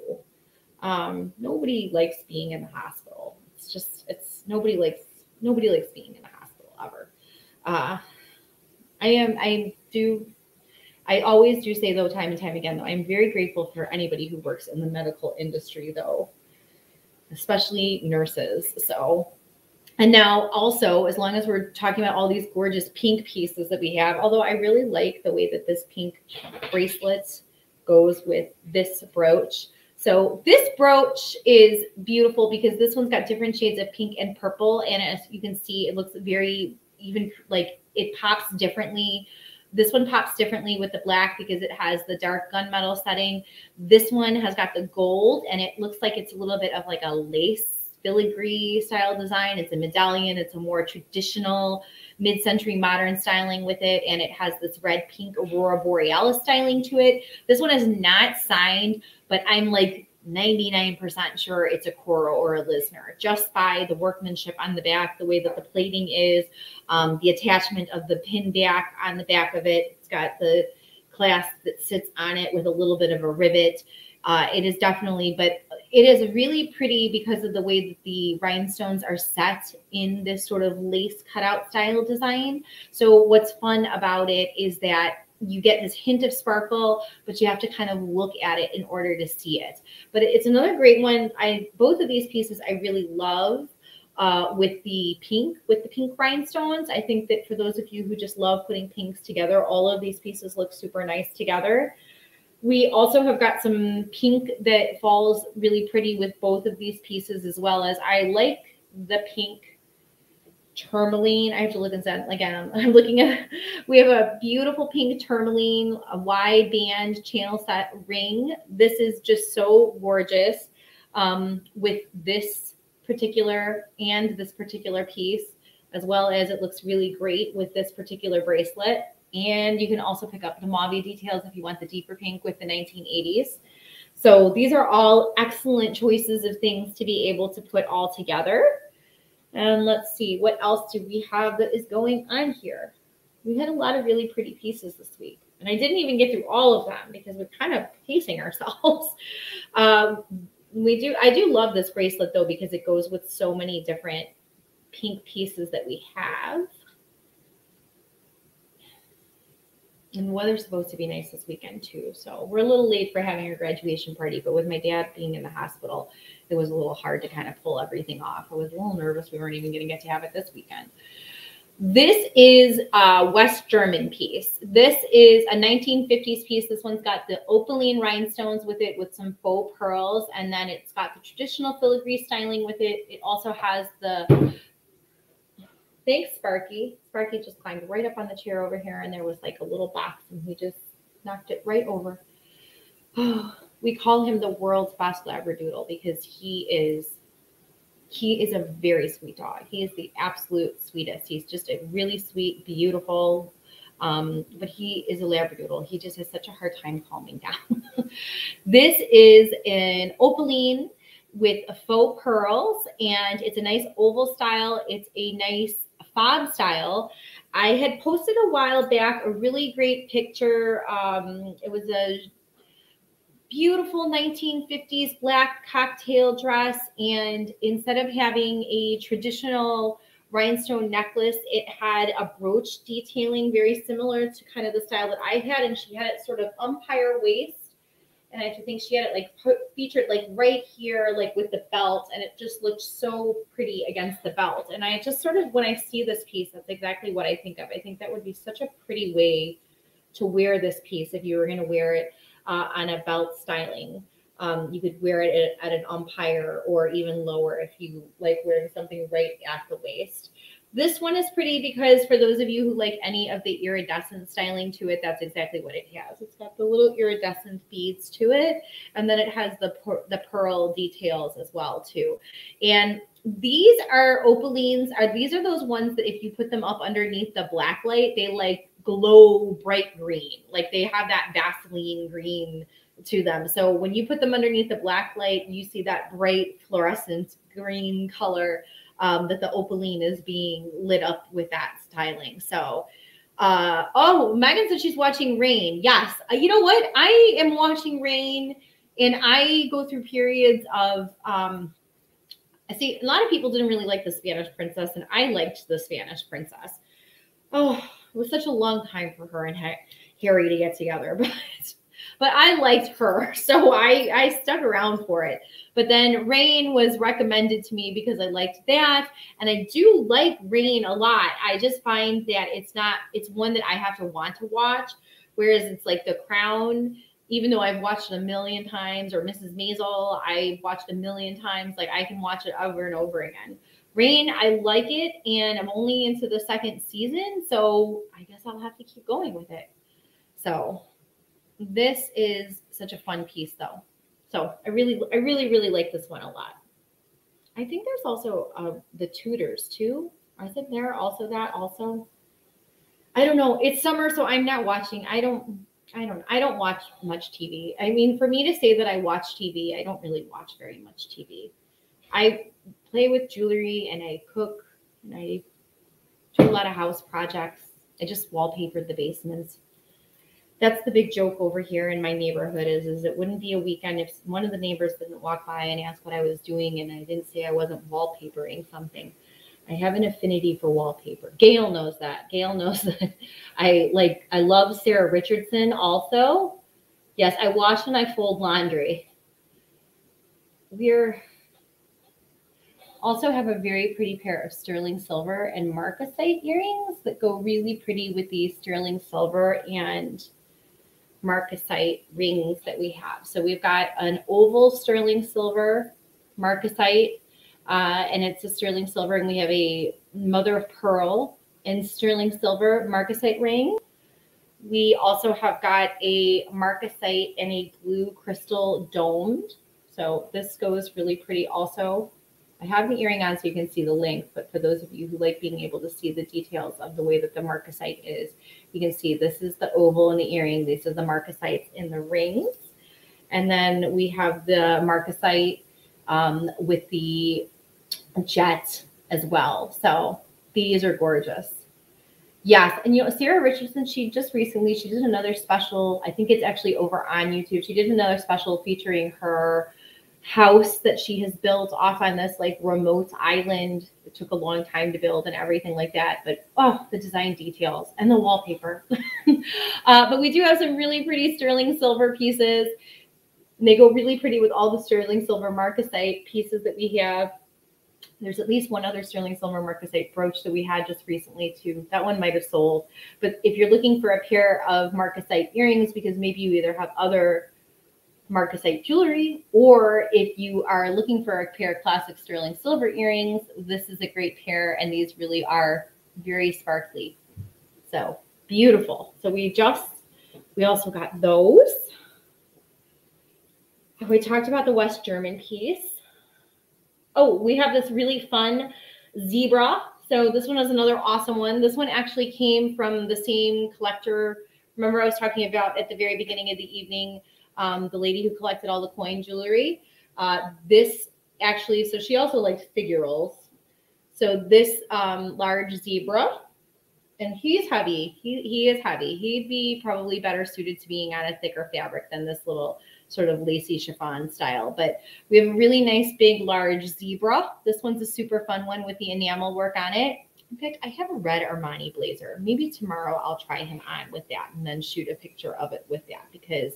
Um, nobody likes being in the hospital. It's just, it's nobody likes, nobody likes being in the hospital ever. Uh, I am, I do I always do say though, time and time again, though, I'm very grateful for anybody who works in the medical industry, though, especially nurses. So, and now also, as long as we're talking about all these gorgeous pink pieces that we have, although I really like the way that this pink bracelet goes with this brooch. So this brooch is beautiful because this one's got different shades of pink and purple. And as you can see, it looks very even like it pops differently this one pops differently with the black because it has the dark gunmetal setting. This one has got the gold and it looks like it's a little bit of like a lace filigree style design. It's a medallion. It's a more traditional mid-century modern styling with it. And it has this red pink Aurora Borealis styling to it. This one is not signed, but I'm like 99% sure it's a Coro or a Lisner just by the workmanship on the back, the way that the plating is, um, the attachment of the pin back on the back of it. It's got the clasp that sits on it with a little bit of a rivet. Uh, it is definitely, but it is really pretty because of the way that the rhinestones are set in this sort of lace cutout style design. So what's fun about it is that you get this hint of sparkle, but you have to kind of look at it in order to see it. But it's another great one. I both of these pieces I really love. Uh, with the pink, with the pink rhinestones. I think that for those of you who just love putting pinks together, all of these pieces look super nice together. We also have got some pink that falls really pretty with both of these pieces as well as I like the pink tourmaline. I have to look and that again. I'm looking at we have a beautiful pink tourmaline, a wide band channel set ring. This is just so gorgeous um, with this particular and this particular piece, as well as it looks really great with this particular bracelet. And you can also pick up the mauve details if you want the deeper pink with the 1980s. So these are all excellent choices of things to be able to put all together. And let's see, what else do we have that is going on here? We had a lot of really pretty pieces this week. And I didn't even get through all of them because we're kind of pacing ourselves. Um, we do I do love this bracelet though because it goes with so many different pink pieces that we have. And the weather's supposed to be nice this weekend too. So we're a little late for having our graduation party, but with my dad being in the hospital, it was a little hard to kind of pull everything off. I was a little nervous we weren't even going to get to have it this weekend. This is a West German piece. This is a 1950s piece. This one's got the opaline rhinestones with it with some faux pearls, and then it's got the traditional filigree styling with it. It also has the thanks, Sparky. Sparky just climbed right up on the chair over here, and there was like a little box, and he just knocked it right over. Oh, we call him the world's best Labradoodle because he is he is a very sweet dog. He is the absolute sweetest. He's just a really sweet, beautiful, um, but he is a Labradoodle. He just has such a hard time calming down. this is an opaline with faux pearls, and it's a nice oval style. It's a nice fob style. I had posted a while back a really great picture. Um, it was a beautiful 1950s black cocktail dress. And instead of having a traditional rhinestone necklace, it had a brooch detailing very similar to kind of the style that I had. And she had it sort of empire waist. And I think she had it like featured like right here, like with the belt. And it just looked so pretty against the belt. And I just sort of, when I see this piece, that's exactly what I think of. I think that would be such a pretty way to wear this piece if you were going to wear it uh, on a belt styling. Um, you could wear it at, at, an empire or even lower if you like wearing something right at the waist. This one is pretty because for those of you who like any of the iridescent styling to it, that's exactly what it has. It's got the little iridescent beads to it, and then it has the the pearl details as well too. And these are opalines. Are these are those ones that if you put them up underneath the black light, they like glow bright green. Like they have that Vaseline green to them. So when you put them underneath the black light, you see that bright fluorescent green color um, that the opaline is being lit up with that styling. So, uh, oh, Megan said she's watching Reign. Yes. Uh, you know what? I am watching Reign and I go through periods of, um, I see a lot of people didn't really like the Spanish princess and I liked the Spanish princess. Oh, it was such a long time for her and Harry to get together, but but I liked her, so I I stuck around for it. But then Reign was recommended to me because I liked that, and I do like Reign a lot. I just find that it's not it's one that I have to want to watch, whereas it's like The Crown. Even though I've watched it a million times, or Mrs. Maisel, I watched a million times. Like I can watch it over and over again. Reign, I like it, and I'm only into the second season, so I guess I'll have to keep going with it. So this is such a fun piece, though. So I really, I really, really like this one a lot. I think there's also uh, the Tudors too. I think there also that also. I don't know. It's summer, so I'm not watching. I don't. I don't. I don't watch much TV. I mean, for me to say that I watch TV, I don't really watch very much TV. I play with jewelry and I cook and I do a lot of house projects. I just wallpapered the basements. That's the big joke over here in my neighborhood is, is it wouldn't be a weekend if one of the neighbors didn't walk by and ask what I was doing and I didn't say I wasn't wallpapering something. I have an affinity for wallpaper. Gail knows that. Gail knows that I like I love Sarah Richardson also. Yes, I wash and I fold laundry. We're also have a very pretty pair of sterling silver and marcasite earrings that go really pretty with these sterling silver and marcasite rings that we have. So we've got an oval sterling silver marcasite, uh, and it's a sterling silver, and we have a mother of pearl and sterling silver marcasite ring. We also have got a marcasite and a blue crystal domed. So this goes really pretty also I have the earring on so you can see the length, but for those of you who like being able to see the details of the way that the marcasite is, you can see this is the oval in the earring. These are the marcasites in the rings. And then we have the marcasite um, with the jet as well. So these are gorgeous. Yes, and you know Sarah Richardson, she just recently she did another special. I think it's actually over on YouTube. She did another special featuring her house that she has built off on this like remote island. It took a long time to build and everything like that. But oh, the design details and the wallpaper. uh, but we do have some really pretty sterling silver pieces. They go really pretty with all the sterling silver marcasite pieces that we have. There's at least one other sterling silver marcasite brooch that we had just recently too. That one might have sold. But if you're looking for a pair of marcasite earrings, because maybe you either have other marcasite jewelry, or if you are looking for a pair of classic sterling silver earrings, this is a great pair, and these really are very sparkly. So beautiful. So we just, we also got those. We talked about the West German piece. Oh, we have this really fun zebra. So this one is another awesome one. This one actually came from the same collector. Remember I was talking about at the very beginning of the evening, um, the lady who collected all the coin jewelry. Uh, this actually, so she also likes figurals. So this um, large zebra, and he's heavy. He, he is heavy. He'd be probably better suited to being on a thicker fabric than this little sort of lacy chiffon style. But we have a really nice big large zebra. This one's a super fun one with the enamel work on it. In fact, I have a red Armani blazer. Maybe tomorrow I'll try him on with that and then shoot a picture of it with that because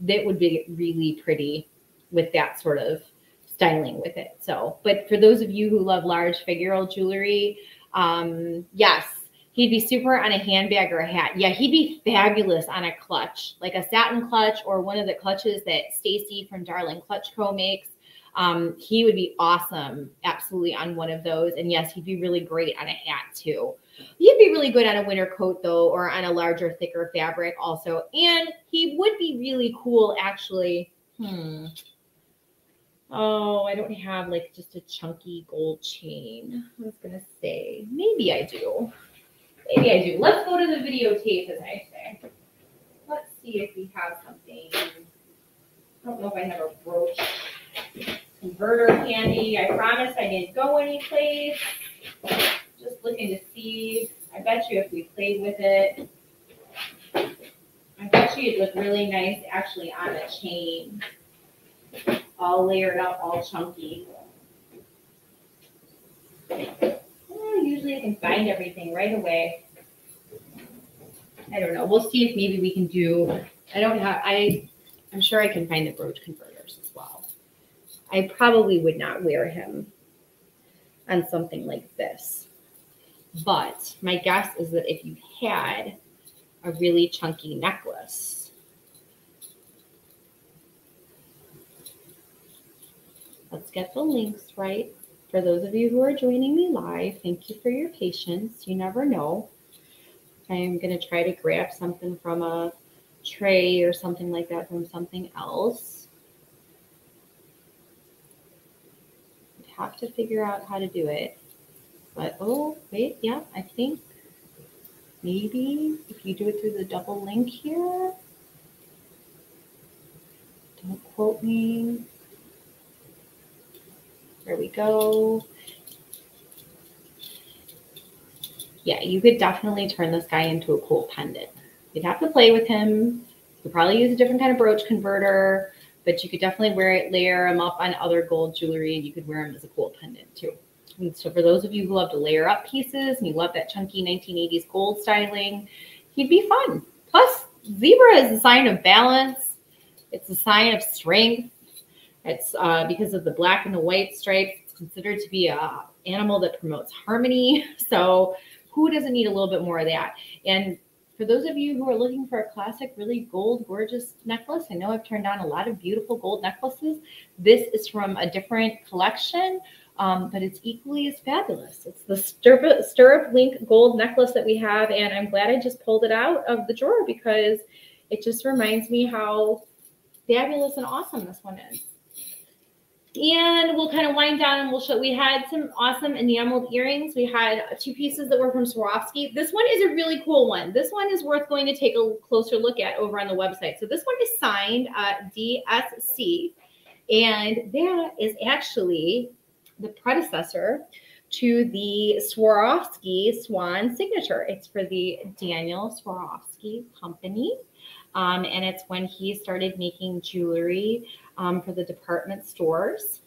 that would be really pretty with that sort of styling with it. So, but for those of you who love large figural jewelry, um, yes, he'd be super on a handbag or a hat. Yeah, he'd be fabulous on a clutch, like a satin clutch or one of the clutches that Stacy from Darling Clutch Co makes. Um, he would be awesome, absolutely on one of those. And yes, he'd be really great on a hat too. He'd be really good on a winter coat though, or on a larger, thicker fabric also. And he would be really cool actually. Hmm. Oh, I don't have like just a chunky gold chain. I was gonna say maybe I do. Maybe I do. Let's go to the videotape, as I say. Let's see if we have something. I don't know if I have a brooch converter handy. I promise I didn't go anyplace. Just looking to see. I bet you if we played with it, I bet you it'd look really nice actually on a chain. All layered up, all chunky. Well, usually I can find everything right away. I don't know. We'll see if maybe we can do. I don't have. I. I'm sure I can find the brooch well. I probably would not wear him on something like this. But my guess is that if you had a really chunky necklace, let's get the links right. For those of you who are joining me live, thank you for your patience. You never know. I am going to try to grab something from a tray or something like that from something else. Have to figure out how to do it. But oh, wait, yeah, I think maybe if you do it through the double link here, don't quote me. There we go. Yeah, you could definitely turn this guy into a cool pendant. You'd have to play with him. You probably use a different kind of brooch converter but you could definitely wear it, layer them up on other gold jewelry, and you could wear them as a cool pendant too. And so for those of you who love to layer up pieces and you love that chunky 1980s gold styling, he'd be fun. Plus, zebra is a sign of balance. It's a sign of strength. It's uh, because of the black and the white stripes. It's considered to be a animal that promotes harmony. So who doesn't need a little bit more of that? And for those of you who are looking for a classic, really gold, gorgeous necklace, I know I've turned on a lot of beautiful gold necklaces. This is from a different collection, um, but it's equally as fabulous. It's the stirrup, stirrup link gold necklace that we have, and I'm glad I just pulled it out of the drawer because it just reminds me how fabulous and awesome this one is. And we'll kind of wind down and we'll show. We had some awesome enameled earrings. We had two pieces that were from Swarovski. This one is a really cool one. This one is worth going to take a closer look at over on the website. So this one is signed uh, DSC, and that is actually the predecessor to the Swarovski Swan signature. It's for the Daniel Swarovski Company. Um, and it's when he started making jewelry um, for the department stores.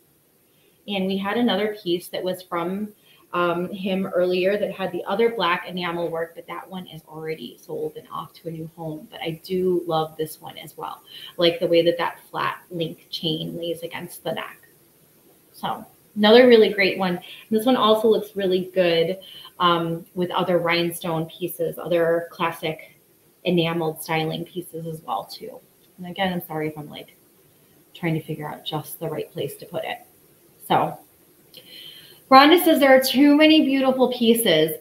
And we had another piece that was from um, him earlier that had the other black enamel work, but that one is already sold and off to a new home. But I do love this one as well, like the way that that flat link chain lays against the neck. So another really great one. This one also looks really good um, with other rhinestone pieces, other classic enameled styling pieces as well too. And again, I'm sorry if I'm like trying to figure out just the right place to put it. So Rhonda says there are too many beautiful pieces.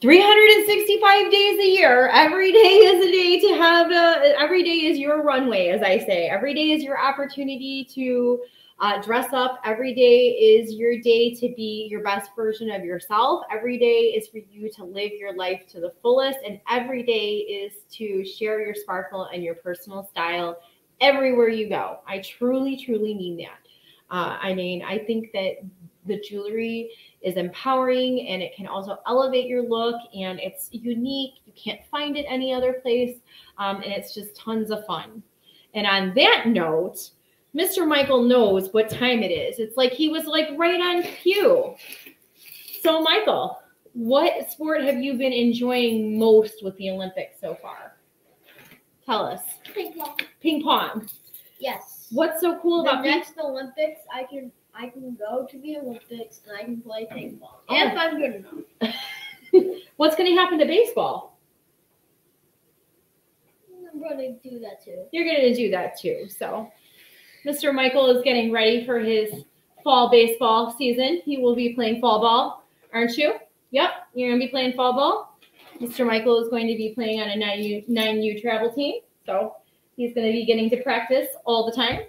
365 days a year. Every day is a day to have a, every day is your runway, as I say. Every day is your opportunity to uh, dress up. Every day is your day to be your best version of yourself. Every day is for you to live your life to the fullest. And every day is to share your sparkle and your personal style everywhere you go. I truly, truly mean that. Uh, I mean, I think that the jewelry is empowering and it can also elevate your look and it's unique. You can't find it any other place. Um, and it's just tons of fun. And on that note, Mr. Michael knows what time it is. It's like he was like right on cue. So, Michael, what sport have you been enjoying most with the Olympics so far? Tell us. Ping pong. Ping pong. Yes. What's so cool the about ping next Olympics, I can I can go to the Olympics and I can play ping pong Oh. if I'm good enough. What's going to happen to baseball? I'm going to do that too. You're going to do that too. So, Mr. Michael is getting ready for his fall baseball season. He will be playing fall ball, aren't you? Yep, you're going to be playing fall ball. Mr. Michael is going to be playing on a 9U, 9U travel team. So, he's going to be getting to practice all the time.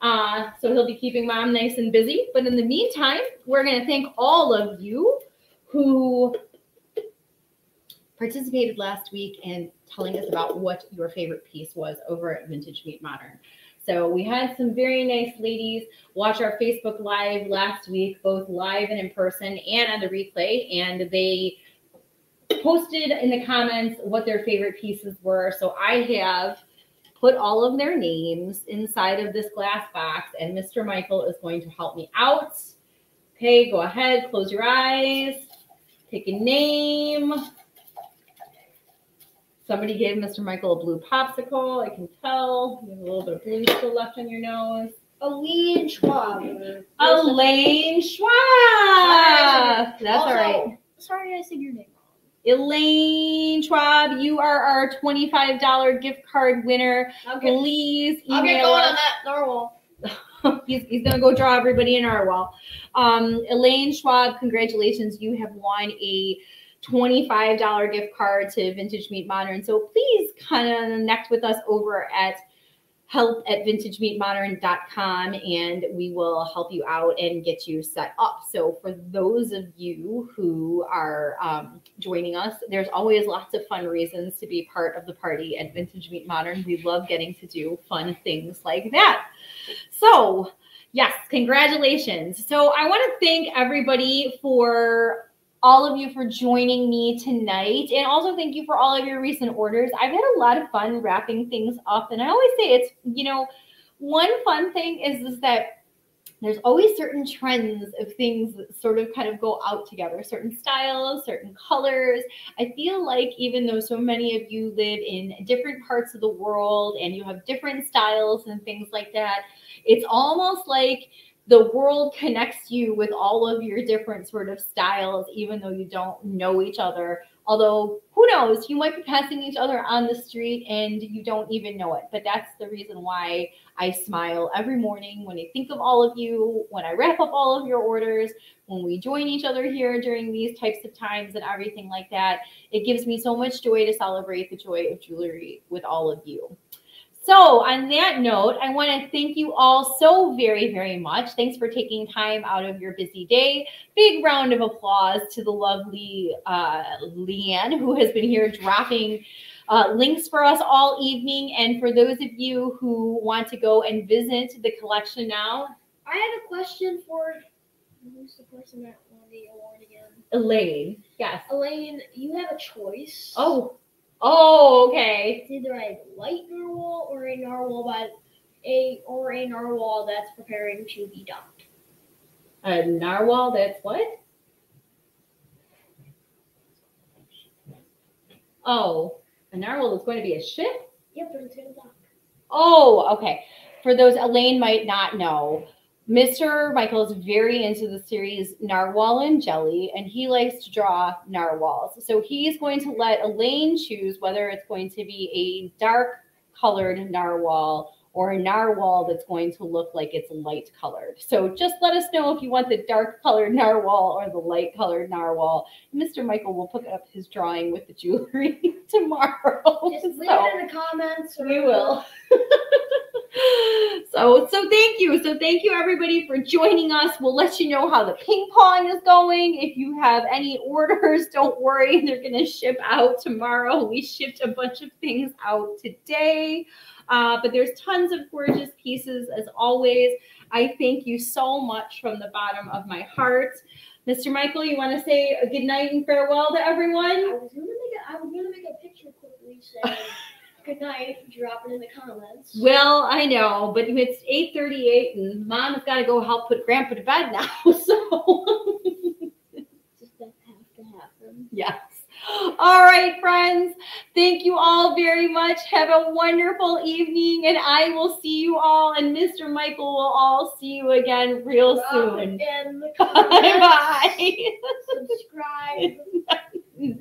Uh, so, he'll be keeping mom nice and busy. But in the meantime, we're going to thank all of you who participated last week in telling us about what your favorite piece was over at Vintage Meet Modern. So we had some very nice ladies watch our Facebook Live last week, both live and in person and on the replay. And they posted in the comments what their favorite pieces were. So I have put all of their names inside of this glass box, and Mr. Michael is going to help me out. Okay, go ahead, close your eyes, pick a name. Somebody gave Mr. Michael a blue popsicle. I can tell. You have a little bit of blue still left on your nose. Aline Schwab. Elaine Schwab. That's all Also, right. Sorry, I said your name. Elaine Schwab, you are our $25 gift card winner. Get, Please I'll get email going us. on that narwhal. he's, he's going to go draw everybody in our wall. Um, Elaine Schwab, congratulations. You have won a $25 gift card to Vintage Meet Modern. So please kind of connect with us over at help at vintagemeetmodern.com and we will help you out and get you set up. So for those of you who are um, joining us, there's always lots of fun reasons to be part of the party at Vintage Meet Modern. We love getting to do fun things like that. So, yes, congratulations. So, I want to thank everybody for all of you for joining me tonight. And also thank you for all of your recent orders. I've had a lot of fun wrapping things up. And I always say it's, you know, one fun thing is, is that there's always certain trends of things that sort of kind of go out together, certain styles, certain colors. I feel like even though so many of you live in different parts of the world and you have different styles and things like that, it's almost like the world connects you with all of your different sort of styles, even though you don't know each other. Although, who knows, you might be passing each other on the street and you don't even know it. But that's the reason why I smile every morning when I think of all of you, when I wrap up all of your orders, when we join each other here during these types of times and everything like that. It gives me so much joy to celebrate the joy of jewelry with all of you. So, on that note, I want to thank you all so very, very much. Thanks for taking time out of your busy day. Big round of applause to the lovely uh, Leanne, who has been here dropping uh, links for us all evening. And for those of you who want to go and visit the collection now, I had a question for who's the person that won the award again? Elaine. Yes. Elaine, you have a choice. Oh, oh, okay. It's either a light narwhal or a narwhal by a or a narwhal that's preparing to be dumped. A narwhal that's what? Oh, a narwhal is going to be a ship? Yep, but it's gonna dock. Oh, okay. For those Elaine might not know, Mr. Michael is very into the series Narwhal and Jelly, and he likes to draw narwhals. So he's going to let Elaine choose whether it's going to be a dark colored narwhal or a narwhal that's going to look like it's light colored. So just let us know if you want the dark colored narwhal or the light colored narwhal. Mr. Michael will put up his drawing with the jewelry tomorrow. Just leave it in the comments. We will. so so thank you. So thank you everybody for joining us. We'll let you know how the ping pong is going. If you have any orders, don't worry. They're gonna ship out tomorrow. We shipped a bunch of things out today. Uh, but there's tons of gorgeous pieces as always. I thank you so much from the bottom of my heart. Mr. Michael, you want to say a good night and farewell to I everyone? was make was gonna make a picture quickly saying good night, drop it in the comments. Well, I know, but it's 8:38 and mom's got to go help put grandpa to bed now. So, Just that have to happen. yes. All right, friends. Thank you all very much. Have a wonderful evening and I will see you all and Mr. Michael will all see you again real soon. bye bye. Subscribe.